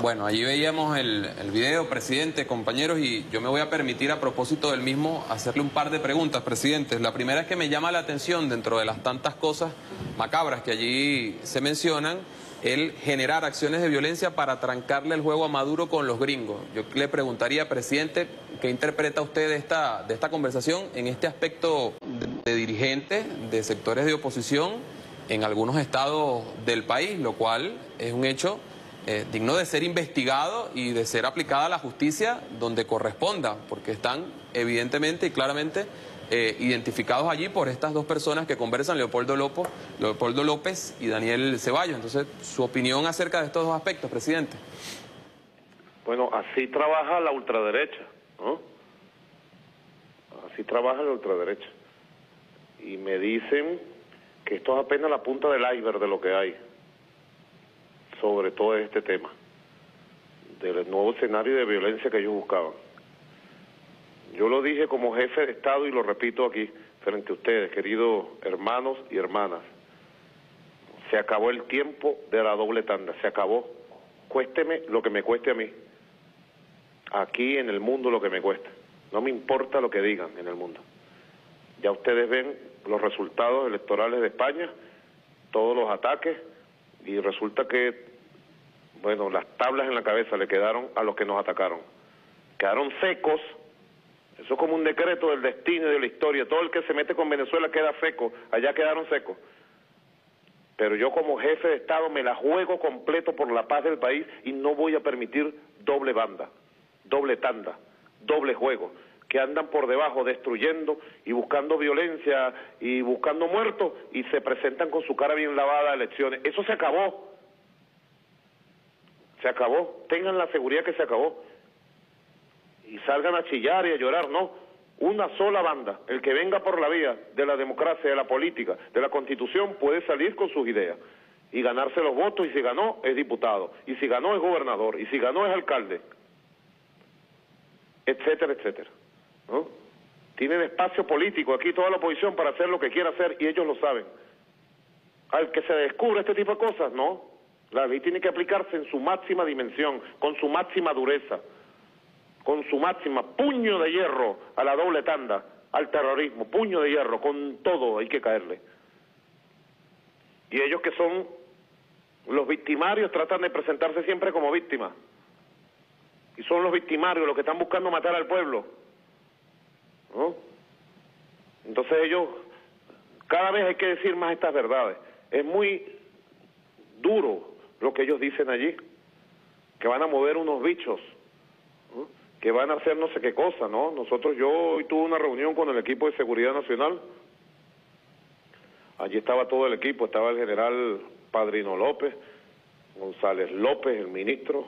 [SPEAKER 1] Bueno, allí veíamos el, video, presidente, compañeros, y yo me voy a permitir a propósito del mismo hacerle un par de preguntas, presidente. La primera es que me llama la atención dentro de las tantas cosas macabras que allí se mencionan, el generar acciones de violencia para trancarle el juego a Maduro con los gringos. Yo le preguntaría, presidente, ¿qué interpreta usted de esta, de esta conversación en este aspecto de, de dirigentes de sectores de oposición en algunos estados del país, lo cual es un hecho eh, digno de ser investigado y de ser aplicada la justicia donde corresponda, porque están evidentemente y claramente eh, identificados allí por estas dos personas que conversan, Leopoldo Leopoldo López y Daniel Ceballos. Entonces, su opinión acerca de estos dos aspectos, presidente.
[SPEAKER 2] Bueno, así trabaja la ultraderecha, ¿no? Así trabaja la ultraderecha. Y me dicen que esto es apenas la punta del iceberg de lo que hay sobre todo este tema, del nuevo escenario de violencia que ellos buscaban. Yo lo dije como jefe de Estado y lo repito aquí frente a ustedes, queridos hermanos y hermanas. Se acabó el tiempo de la doble tanda, se acabó. Cuésteme lo que me cueste a mí. Aquí en el mundo lo que me cueste. No me importa lo que digan en el mundo. Ya ustedes ven los resultados electorales de España, todos los ataques, y resulta que bueno, las tablas en la cabeza le quedaron a los que nos atacaron. Quedaron secos, eso es como un decreto del destino y de la historia, todo el que se mete con Venezuela queda seco, allá quedaron secos. Pero yo como jefe de Estado me la juego completo por la paz del país y no voy a permitir doble banda, doble tanda, doble juego, que andan por debajo destruyendo y buscando violencia y buscando muertos y se presentan con su cara bien lavada a elecciones. Eso se acabó. Se acabó. Tengan la seguridad que se acabó. Y salgan a chillar y a llorar, no. Una sola banda, el que venga por la vía de la democracia, de la política, de la constitución, puede salir con sus ideas y ganarse los votos. Y si ganó, es diputado. Y si ganó, es gobernador. Y si ganó, es alcalde. Etcétera, etcétera. ¿No? Tienen espacio político aquí toda la oposición para hacer lo que quiera hacer y ellos lo saben. Al que se descubre este tipo de cosas, no. La ley tiene que aplicarse en su máxima dimensión, con su máxima dureza, con su máxima puño de hierro a la doble tanda, al terrorismo, puño de hierro, con todo hay que caerle. Y ellos que son los victimarios tratan de presentarse siempre como víctimas. Y son los victimarios los que están buscando matar al pueblo. ¿No? Entonces ellos, cada vez hay que decir más estas verdades. Es muy duro lo que ellos dicen allí, que van a mover unos bichos, que van a hacer no sé qué cosa, ¿no? Nosotros, yo hoy tuve una reunión con el equipo de Seguridad Nacional, allí estaba todo el equipo, estaba el general Padrino López, González López, el ministro,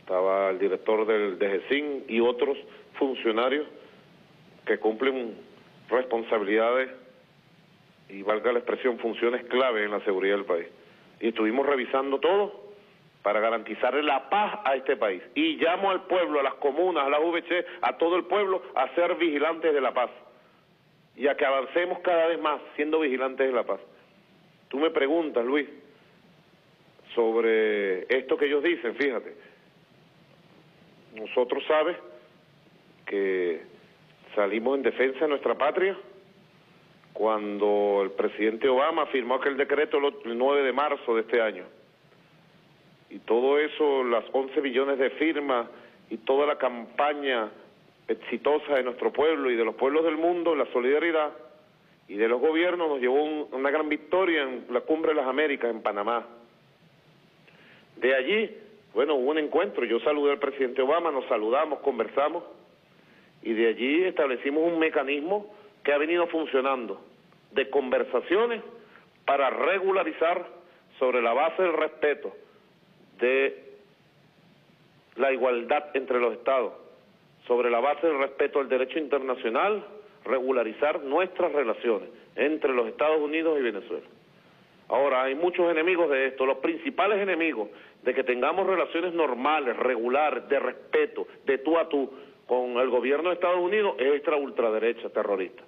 [SPEAKER 2] estaba el director del DGCIN y otros funcionarios que cumplen responsabilidades y valga la expresión, funciones clave en la seguridad del país y estuvimos revisando todo para garantizarle la paz a este país. Y llamo al pueblo, a las comunas, a la VC, a todo el pueblo a ser vigilantes de la paz y a que avancemos cada vez más siendo vigilantes de la paz. Tú me preguntas, Luis, sobre esto que ellos dicen, fíjate. Nosotros sabes que salimos en defensa de nuestra patria, cuando el presidente Obama firmó aquel decreto el 9 de marzo de este año. Y todo eso, las 11 millones de firmas y toda la campaña exitosa de nuestro pueblo y de los pueblos del mundo, la solidaridad y de los gobiernos nos llevó una gran victoria en la Cumbre de las Américas en Panamá. De allí, bueno, hubo un encuentro, yo saludé al presidente Obama, nos saludamos, conversamos y de allí establecimos un mecanismo que ha venido funcionando de conversaciones para regularizar sobre la base del respeto de la igualdad entre los estados, sobre la base del respeto al derecho internacional, regularizar nuestras relaciones entre los Estados Unidos y Venezuela. Ahora, hay muchos enemigos de esto. Los principales enemigos de que tengamos relaciones normales, regulares, de respeto, de tú a tú, con el gobierno de Estados Unidos es esta ultraderecha terrorista.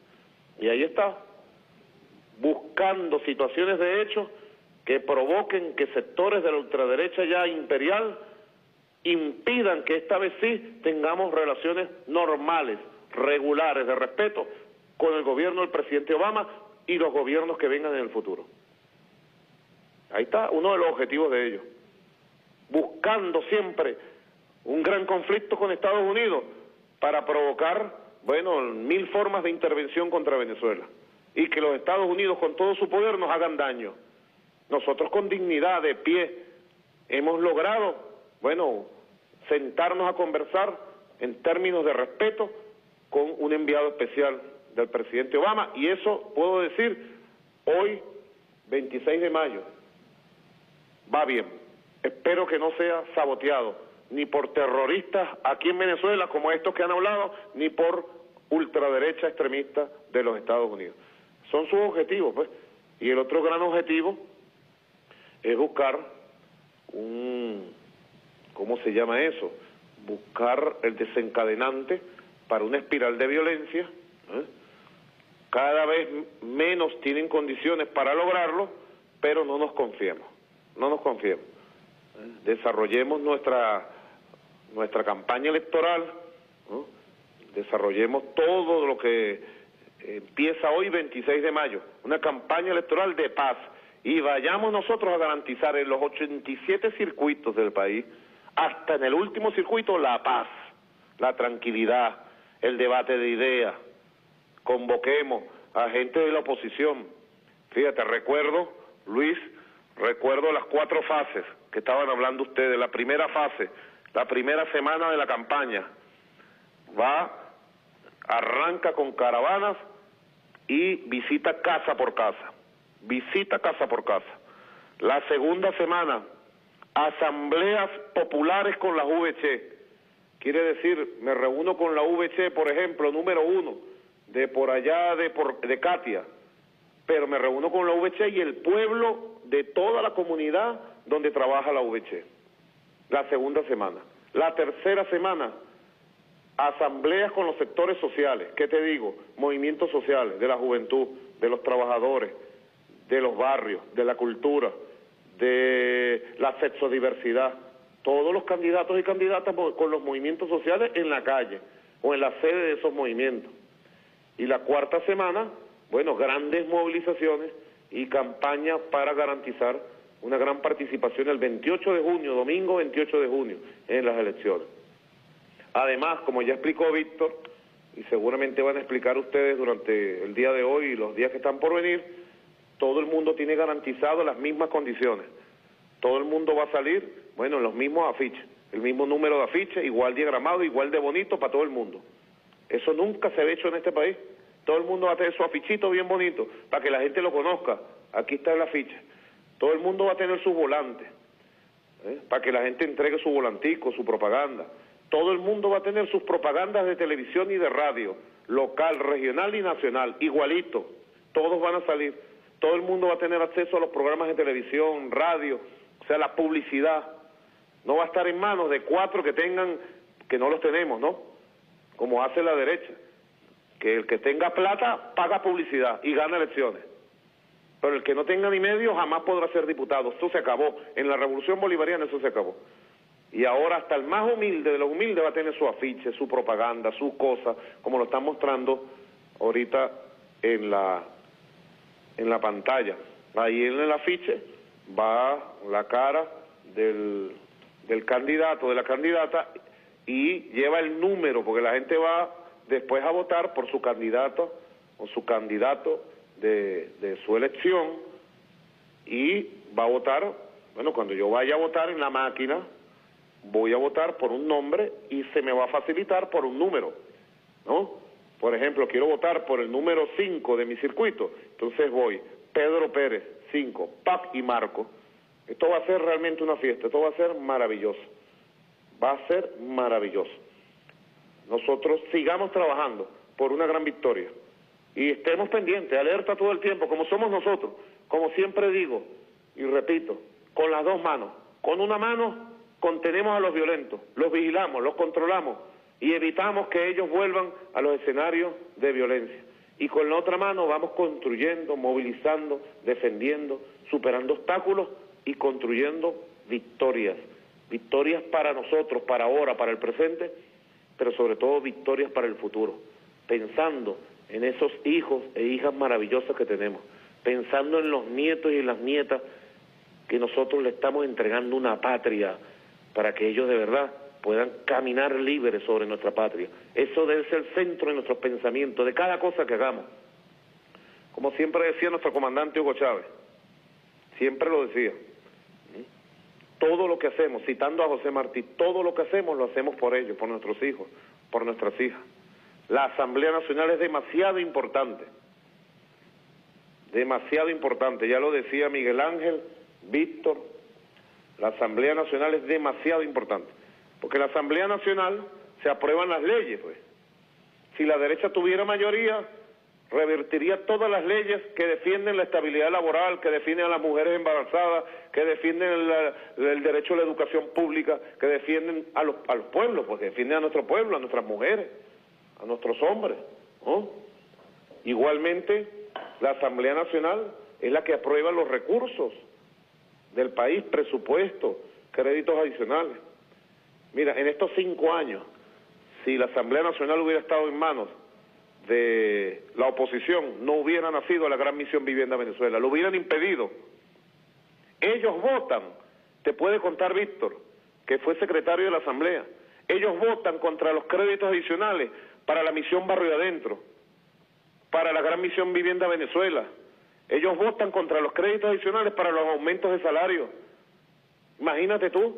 [SPEAKER 2] Y ahí está, buscando situaciones de hecho que provoquen que sectores de la ultraderecha ya imperial impidan que esta vez sí tengamos relaciones normales, regulares, de respeto con el gobierno del presidente Obama y los gobiernos que vengan en el futuro. Ahí está uno de los objetivos de ellos, buscando siempre un gran conflicto con Estados Unidos para provocar, bueno, mil formas de intervención contra Venezuela y que los Estados Unidos con todo su poder nos hagan daño. Nosotros con dignidad, de pie, hemos logrado, bueno, sentarnos a conversar en términos de respeto con un enviado especial del presidente Obama y eso puedo decir hoy, 26 de mayo, va bien. Espero que no sea saboteado ni por terroristas aquí en Venezuela como estos que han hablado, ni por ultraderecha extremista de los Estados Unidos. Son sus objetivos, pues. Y el otro gran objetivo es buscar un, ¿cómo se llama eso? Buscar el desencadenante para una espiral de violencia. ¿eh? Cada vez menos tienen condiciones para lograrlo, pero no nos confiemos, no nos confiemos. Desarrollemos nuestra, nuestra campaña electoral, desarrollemos todo lo que empieza hoy 26 de mayo, una campaña electoral de paz, y vayamos nosotros a garantizar en los 87 circuitos del país, hasta en el último circuito, la paz, la tranquilidad, el debate de ideas. Convoquemos a gente de la oposición. Fíjate, recuerdo, Luis, recuerdo las cuatro fases que estaban hablando ustedes. La primera fase, la primera semana de la campaña, va, arranca con caravanas y visita casa por casa visita casa por casa. La segunda semana, asambleas populares con la VC. Quiere decir, me reúno con la VC, por ejemplo, número uno, de por allá de, por, de Katia, pero me reúno con la VC y el pueblo de toda la comunidad donde trabaja la VC. La segunda semana. La tercera semana, asambleas con los sectores sociales. ¿Qué te digo? Movimientos sociales, de la juventud, de los trabajadores, de los barrios, de la cultura, de la sexodiversidad. Todos los candidatos y candidatas con los movimientos sociales en la calle o en la sede de esos movimientos. Y la cuarta semana, bueno, grandes movilizaciones y campañas para garantizar una gran participación el 28 de junio, domingo 28 de junio, en las elecciones. Además, como ya explicó Víctor, y seguramente van a explicar ustedes durante el día de hoy y los días que están por venir, todo el mundo tiene garantizado las mismas condiciones. Todo el mundo va a salir, bueno, en los mismos afiches, el mismo número de afiches, igual diagramado, igual de bonito para todo el mundo. Eso nunca se ha hecho en este país. Todo el mundo va a tener su afichito bien bonito para que la gente lo conozca. Aquí está el afiche. Todo el mundo va a tener sus volantes ¿eh? para que la gente entregue su volantico, su propaganda. Todo el mundo va a tener sus propagandas de televisión y de radio, local, regional y nacional, igualito. Todos van a salir todo el mundo va a tener acceso a los programas de televisión, radio, o sea, la publicidad. No va a estar en manos de cuatro que tengan, que no los tenemos, ¿no? Como hace la derecha, que el que tenga plata paga publicidad y gana elecciones. Pero el que no tenga ni medio jamás podrá ser diputado. Esto se acabó. En la revolución bolivariana eso se acabó. Y ahora hasta el más humilde de los humildes va a tener su afiche, su propaganda, su cosa, como lo están mostrando ahorita en la en la pantalla. Ahí en el afiche va la cara del, del candidato, de la candidata, y lleva el número, porque la gente va después a votar por su candidato o su candidato de, de su elección y va a votar, bueno, cuando yo vaya a votar en la máquina, voy a votar por un nombre y se me va a facilitar por un número, ¿no? Por ejemplo, quiero votar por el número 5 de mi circuito, entonces voy, Pedro Pérez, 5, Pac y Marco. Esto va a ser realmente una fiesta, esto va a ser maravilloso. Va a ser maravilloso. Nosotros sigamos trabajando por una gran victoria y estemos pendientes, alerta todo el tiempo, como somos nosotros, como siempre digo y repito, con las dos manos. Con una mano contenemos a los violentos, los vigilamos, los controlamos y evitamos que ellos vuelvan a los escenarios de violencia. y con la otra mano vamos construyendo, movilizando, defendiendo, superando obstáculos y construyendo victorias. Victorias para nosotros, para ahora, para el presente, pero sobre todo victorias para el futuro. Pensando en esos hijos e hijas maravillosas que tenemos, pensando en los nietos y las nietas que nosotros le estamos entregando una patria para que ellos de verdad puedan caminar libres sobre nuestra patria. Eso debe ser el centro de nuestros pensamientos, de cada cosa que hagamos. Como siempre decía nuestro comandante Hugo Chávez, siempre lo decía, todo lo que hacemos, citando a José Martí, todo lo que hacemos lo hacemos por ellos, por nuestros hijos, por nuestras hijas. La Asamblea Nacional es demasiado importante, demasiado importante, ya lo decía Miguel Ángel, Víctor, la Asamblea Nacional es demasiado importante. Porque la Asamblea Nacional se aprueban las leyes, pues. Si la derecha tuviera mayoría, revertiría todas las leyes que defienden la estabilidad laboral, que defienden a las mujeres embarazadas, que defienden el, derecho a la educación pública, que defienden a los, a los pueblos, pues defienden a nuestro pueblo, a nuestras mujeres, a nuestros hombres. Igualmente, la Asamblea Nacional es la que aprueba los recursos del país, presupuesto, créditos adicionales. Mira, en estos cinco años, si la Asamblea Nacional hubiera estado en manos de la oposición, no hubiera nacido la gran misión Vivienda Venezuela, lo hubieran impedido. Ellos votan, te puede contar Víctor, que fue secretario de la Asamblea, ellos votan contra los créditos adicionales para la misión Barrio Adentro, para la gran misión Vivienda Venezuela. Ellos votan contra los créditos adicionales para los aumentos de salario. Imagínate tú.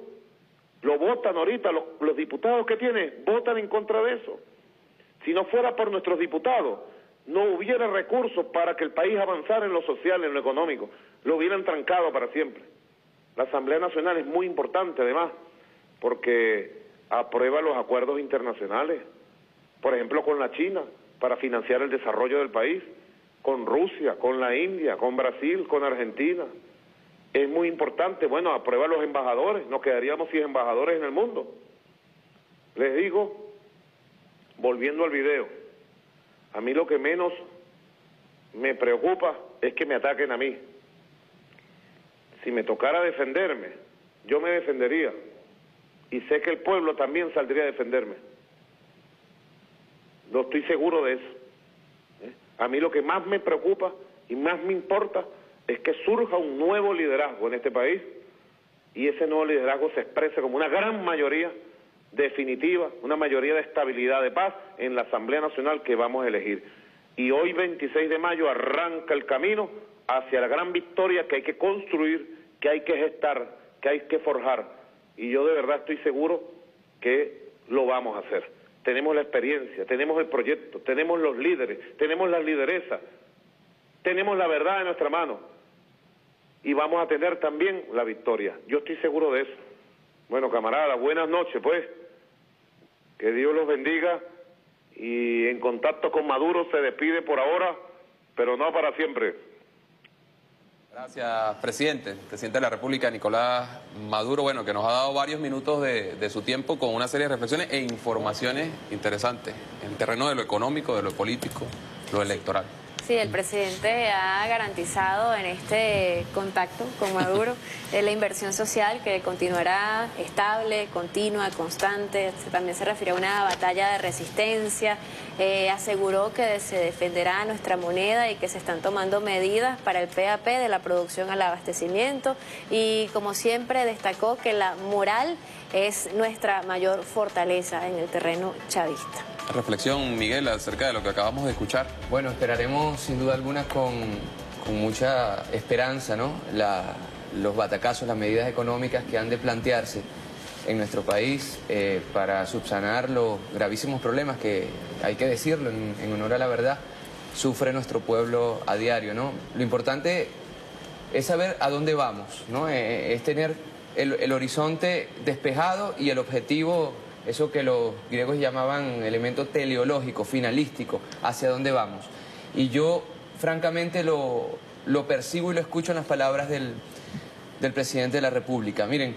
[SPEAKER 2] Lo votan ahorita, los, diputados que tiene votan en contra de eso. Si no fuera por nuestros diputados, no hubiera recursos para que el país avanzara en lo social, en lo económico. Lo hubieran trancado para siempre. La Asamblea Nacional es muy importante, además, porque aprueba los acuerdos internacionales, por ejemplo, con la China, para financiar el desarrollo del país, con Rusia, con la India, con Brasil, con Argentina es muy importante. Bueno, aprueba los embajadores, nos quedaríamos sin embajadores en el mundo. Les digo, volviendo al video, a mí lo que menos me preocupa es que me ataquen a mí. Si me tocara defenderme, yo me defendería. Y sé que el pueblo también saldría a defenderme. No estoy seguro de eso. A mí lo que más me preocupa y más me importa es que surja un nuevo liderazgo en este país y ese nuevo liderazgo se exprese como una gran mayoría definitiva, una mayoría de estabilidad de paz en la Asamblea Nacional que vamos a elegir. Y hoy 26 de mayo arranca el camino hacia la gran victoria que hay que construir, que hay que gestar, que hay que forjar. Y yo de verdad estoy seguro que lo vamos a hacer. Tenemos la experiencia, tenemos el proyecto, tenemos los líderes, tenemos la lideresa, tenemos la verdad en nuestra mano y vamos a tener también la victoria. Yo estoy seguro de eso. Bueno, camaradas, buenas noches, pues. Que Dios los bendiga y en contacto con Maduro se despide por ahora, pero no para siempre.
[SPEAKER 1] Gracias, presidente. Presidente de la República, Nicolás Maduro, bueno, que nos ha dado varios minutos de, su tiempo con una serie de reflexiones e informaciones interesantes en terreno de lo económico, de lo político, lo electoral.
[SPEAKER 3] Sí, el presidente ha garantizado en este contacto con Maduro eh, la inversión social que continuará estable, continua, constante. También se refirió a una batalla de resistencia. Eh, aseguró que se defenderá nuestra moneda y que se están tomando medidas para el PAP de la producción al abastecimiento. Y como siempre destacó que la moral es nuestra mayor fortaleza en el terreno chavista.
[SPEAKER 1] Reflexión, Miguel, acerca de lo que acabamos de escuchar.
[SPEAKER 5] Bueno, esperaremos sin duda alguna con, mucha esperanza ¿no? los batacazos, las medidas económicas que han de plantearse en nuestro país eh, para subsanar los gravísimos problemas que, hay que decirlo en, honor a la verdad, sufre nuestro pueblo a diario. ¿no? Lo importante es saber a dónde vamos, ¿no? Eh, es tener el, el horizonte despejado y el objetivo eso que los griegos llamaban elemento teleológico, finalístico, hacia dónde vamos. Y yo, francamente, lo, percibo y lo escucho en las palabras del, presidente de la República. Miren,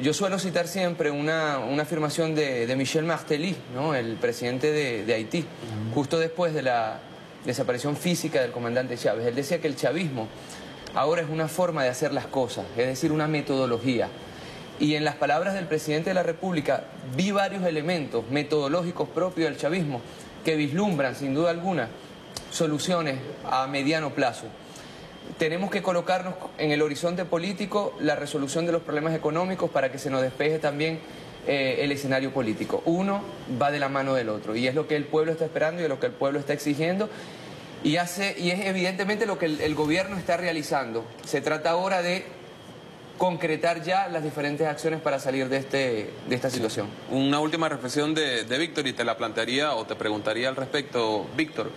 [SPEAKER 5] yo suelo citar siempre una, afirmación de, Michel Martelly, ¿no? el presidente de, Haití, justo después de la desaparición física del comandante Chávez. Él decía que el chavismo ahora es una forma de hacer las cosas, es decir, una metodología. Y en las palabras del presidente de la República vi varios elementos metodológicos propios del chavismo que vislumbran, sin duda alguna, soluciones a mediano plazo. Tenemos que colocarnos en el horizonte político la resolución de los problemas económicos para que se nos despeje también eh, el escenario político. Uno va de la mano del otro y es lo que el pueblo está esperando y es lo que el pueblo está exigiendo y, hace, y es evidentemente lo que el, el gobierno está realizando. Se trata ahora de concretar ya las diferentes acciones para salir de, este, de esta situación.
[SPEAKER 1] Una última reflexión de, de Víctor y te la plantearía o te preguntaría al respecto, Víctor.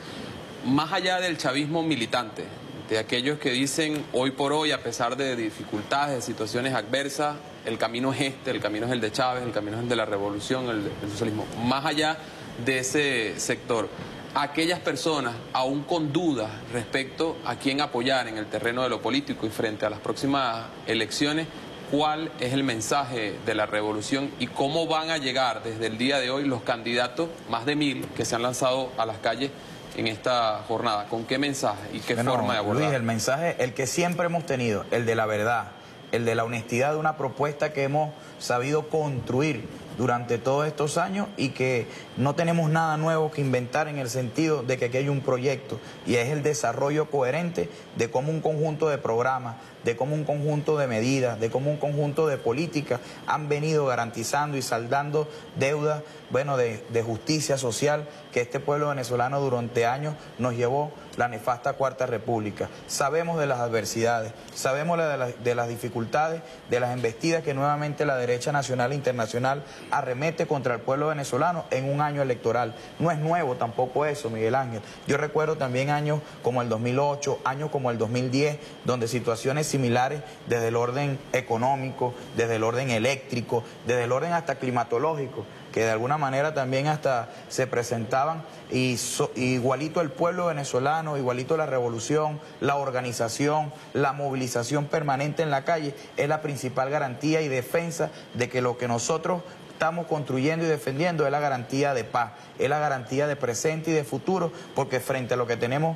[SPEAKER 1] Más allá del chavismo militante, de aquellos que dicen hoy por hoy, a pesar de dificultades, de situaciones adversas, el camino es este, el camino es el de Chávez, el camino es el de la revolución, el, el socialismo. Más allá de ese sector, aquellas personas aún con dudas respecto a quién apoyar en el terreno de lo político y frente a las próximas elecciones, cuál es el mensaje de la revolución y cómo van a llegar desde el día de hoy los candidatos, más de mil, que se han lanzado a las calles en esta jornada. ¿Con qué mensaje y qué
[SPEAKER 4] Bueno,
[SPEAKER 1] forma de abordar?
[SPEAKER 4] Luis, el mensaje, el que siempre hemos tenido, el de la verdad, el de la honestidad de una propuesta que hemos sabido construir durante todos estos años y que no tenemos nada nuevo que inventar en el sentido de que aquí hay un proyecto y es el desarrollo coherente de cómo un conjunto de programas, de cómo un conjunto de medidas, de cómo un conjunto de políticas han venido garantizando y saldando deudas, bueno, de, justicia social que este pueblo venezolano durante años nos llevó la nefasta Cuarta República. Sabemos de las adversidades, sabemos de, la- de las dificultades, de las embestidas que nuevamente la derecha nacional e internacional arremete contra el pueblo venezolano en un año electoral. No es nuevo tampoco eso, Miguel Ángel. Yo recuerdo también años como el 2008, años como el 2010, donde situaciones similares desde el orden económico, desde el orden eléctrico, desde el orden hasta climatológico, que de alguna manera también hasta se presentaban y igualito el pueblo venezolano, igualito la revolución, la organización, la movilización permanente en la calle es la principal garantía y defensa de que lo que nosotros estamos construyendo y defendiendo es la garantía de paz, es la garantía de presente y de futuro, porque frente a lo que tenemos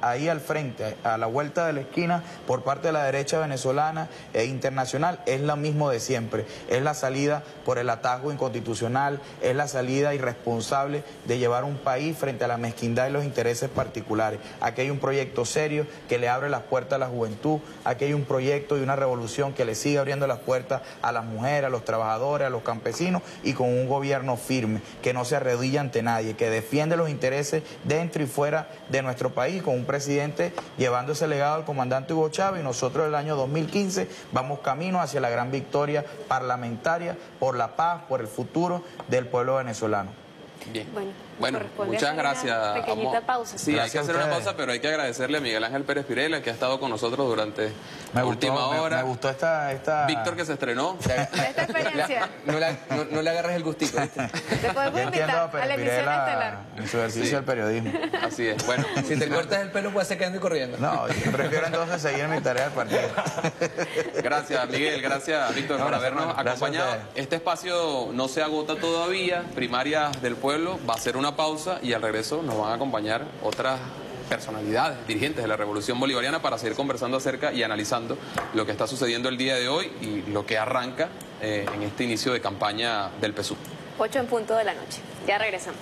[SPEAKER 4] ahí al frente, a la vuelta de la esquina, por parte de la derecha venezolana e internacional, es lo mismo de siempre, es la salida por el atajo inconstitucional, es la salida irresponsable de llevar un país frente a la mezquindad y los intereses particulares. Aquí hay un proyecto serio que le abre las puertas a la juventud, aquí hay un proyecto y una revolución que le sigue abriendo las puertas a las mujeres, a los trabajadores, a los campesinos y con un gobierno firme, que no se arrodilla ante nadie, que defiende los intereses dentro y fuera de nuestro país, con un presidente llevando ese legado al comandante Hugo Chávez y nosotros el año 2015 vamos camino hacia la gran victoria parlamentaria por la paz, por el futuro del pueblo venezolano.
[SPEAKER 1] Bien.
[SPEAKER 3] Bueno,
[SPEAKER 1] Bueno, muchas
[SPEAKER 3] una
[SPEAKER 1] gracias.
[SPEAKER 3] pequeñita pausa.
[SPEAKER 1] Sí, hay
[SPEAKER 4] Gracias
[SPEAKER 1] que
[SPEAKER 4] a
[SPEAKER 1] hacer una pausa, pero hay que agradecerle a Miguel Ángel Pérez Pirela, que ha estado con nosotros durante
[SPEAKER 4] Me
[SPEAKER 1] la
[SPEAKER 4] gustó,
[SPEAKER 1] última
[SPEAKER 4] me-
[SPEAKER 1] hora.
[SPEAKER 4] Me, gustó esta, esta...
[SPEAKER 1] Víctor, que se estrenó.
[SPEAKER 3] Esta experiencia.
[SPEAKER 5] No, la- no- no le agarres el gustito, ¿viste?
[SPEAKER 3] Te podemos
[SPEAKER 4] Yo
[SPEAKER 3] invitar
[SPEAKER 4] a
[SPEAKER 3] a la emisión
[SPEAKER 4] Pirela
[SPEAKER 3] estelar.
[SPEAKER 4] en su ejercicio
[SPEAKER 1] Sí.
[SPEAKER 4] del periodismo.
[SPEAKER 1] Así es. Bueno,
[SPEAKER 5] Si te cortas el pelo, puedes quedando y corriendo.
[SPEAKER 4] No, yo prefiero entonces seguir mi tarea del partido.
[SPEAKER 1] Gracias, Miguel. Gracias, Víctor,
[SPEAKER 4] No,
[SPEAKER 1] por habernos acompañado. Este espacio no se agota todavía. Primarias del pueblo va a ser una pausa y al regreso nos van a acompañar otras personalidades, dirigentes de la Revolución Bolivariana para seguir conversando acerca y analizando lo que está sucediendo el día de hoy y lo que arranca eh, en este inicio de campaña del PSU.
[SPEAKER 3] 8 en punto de la noche. Ya regresamos.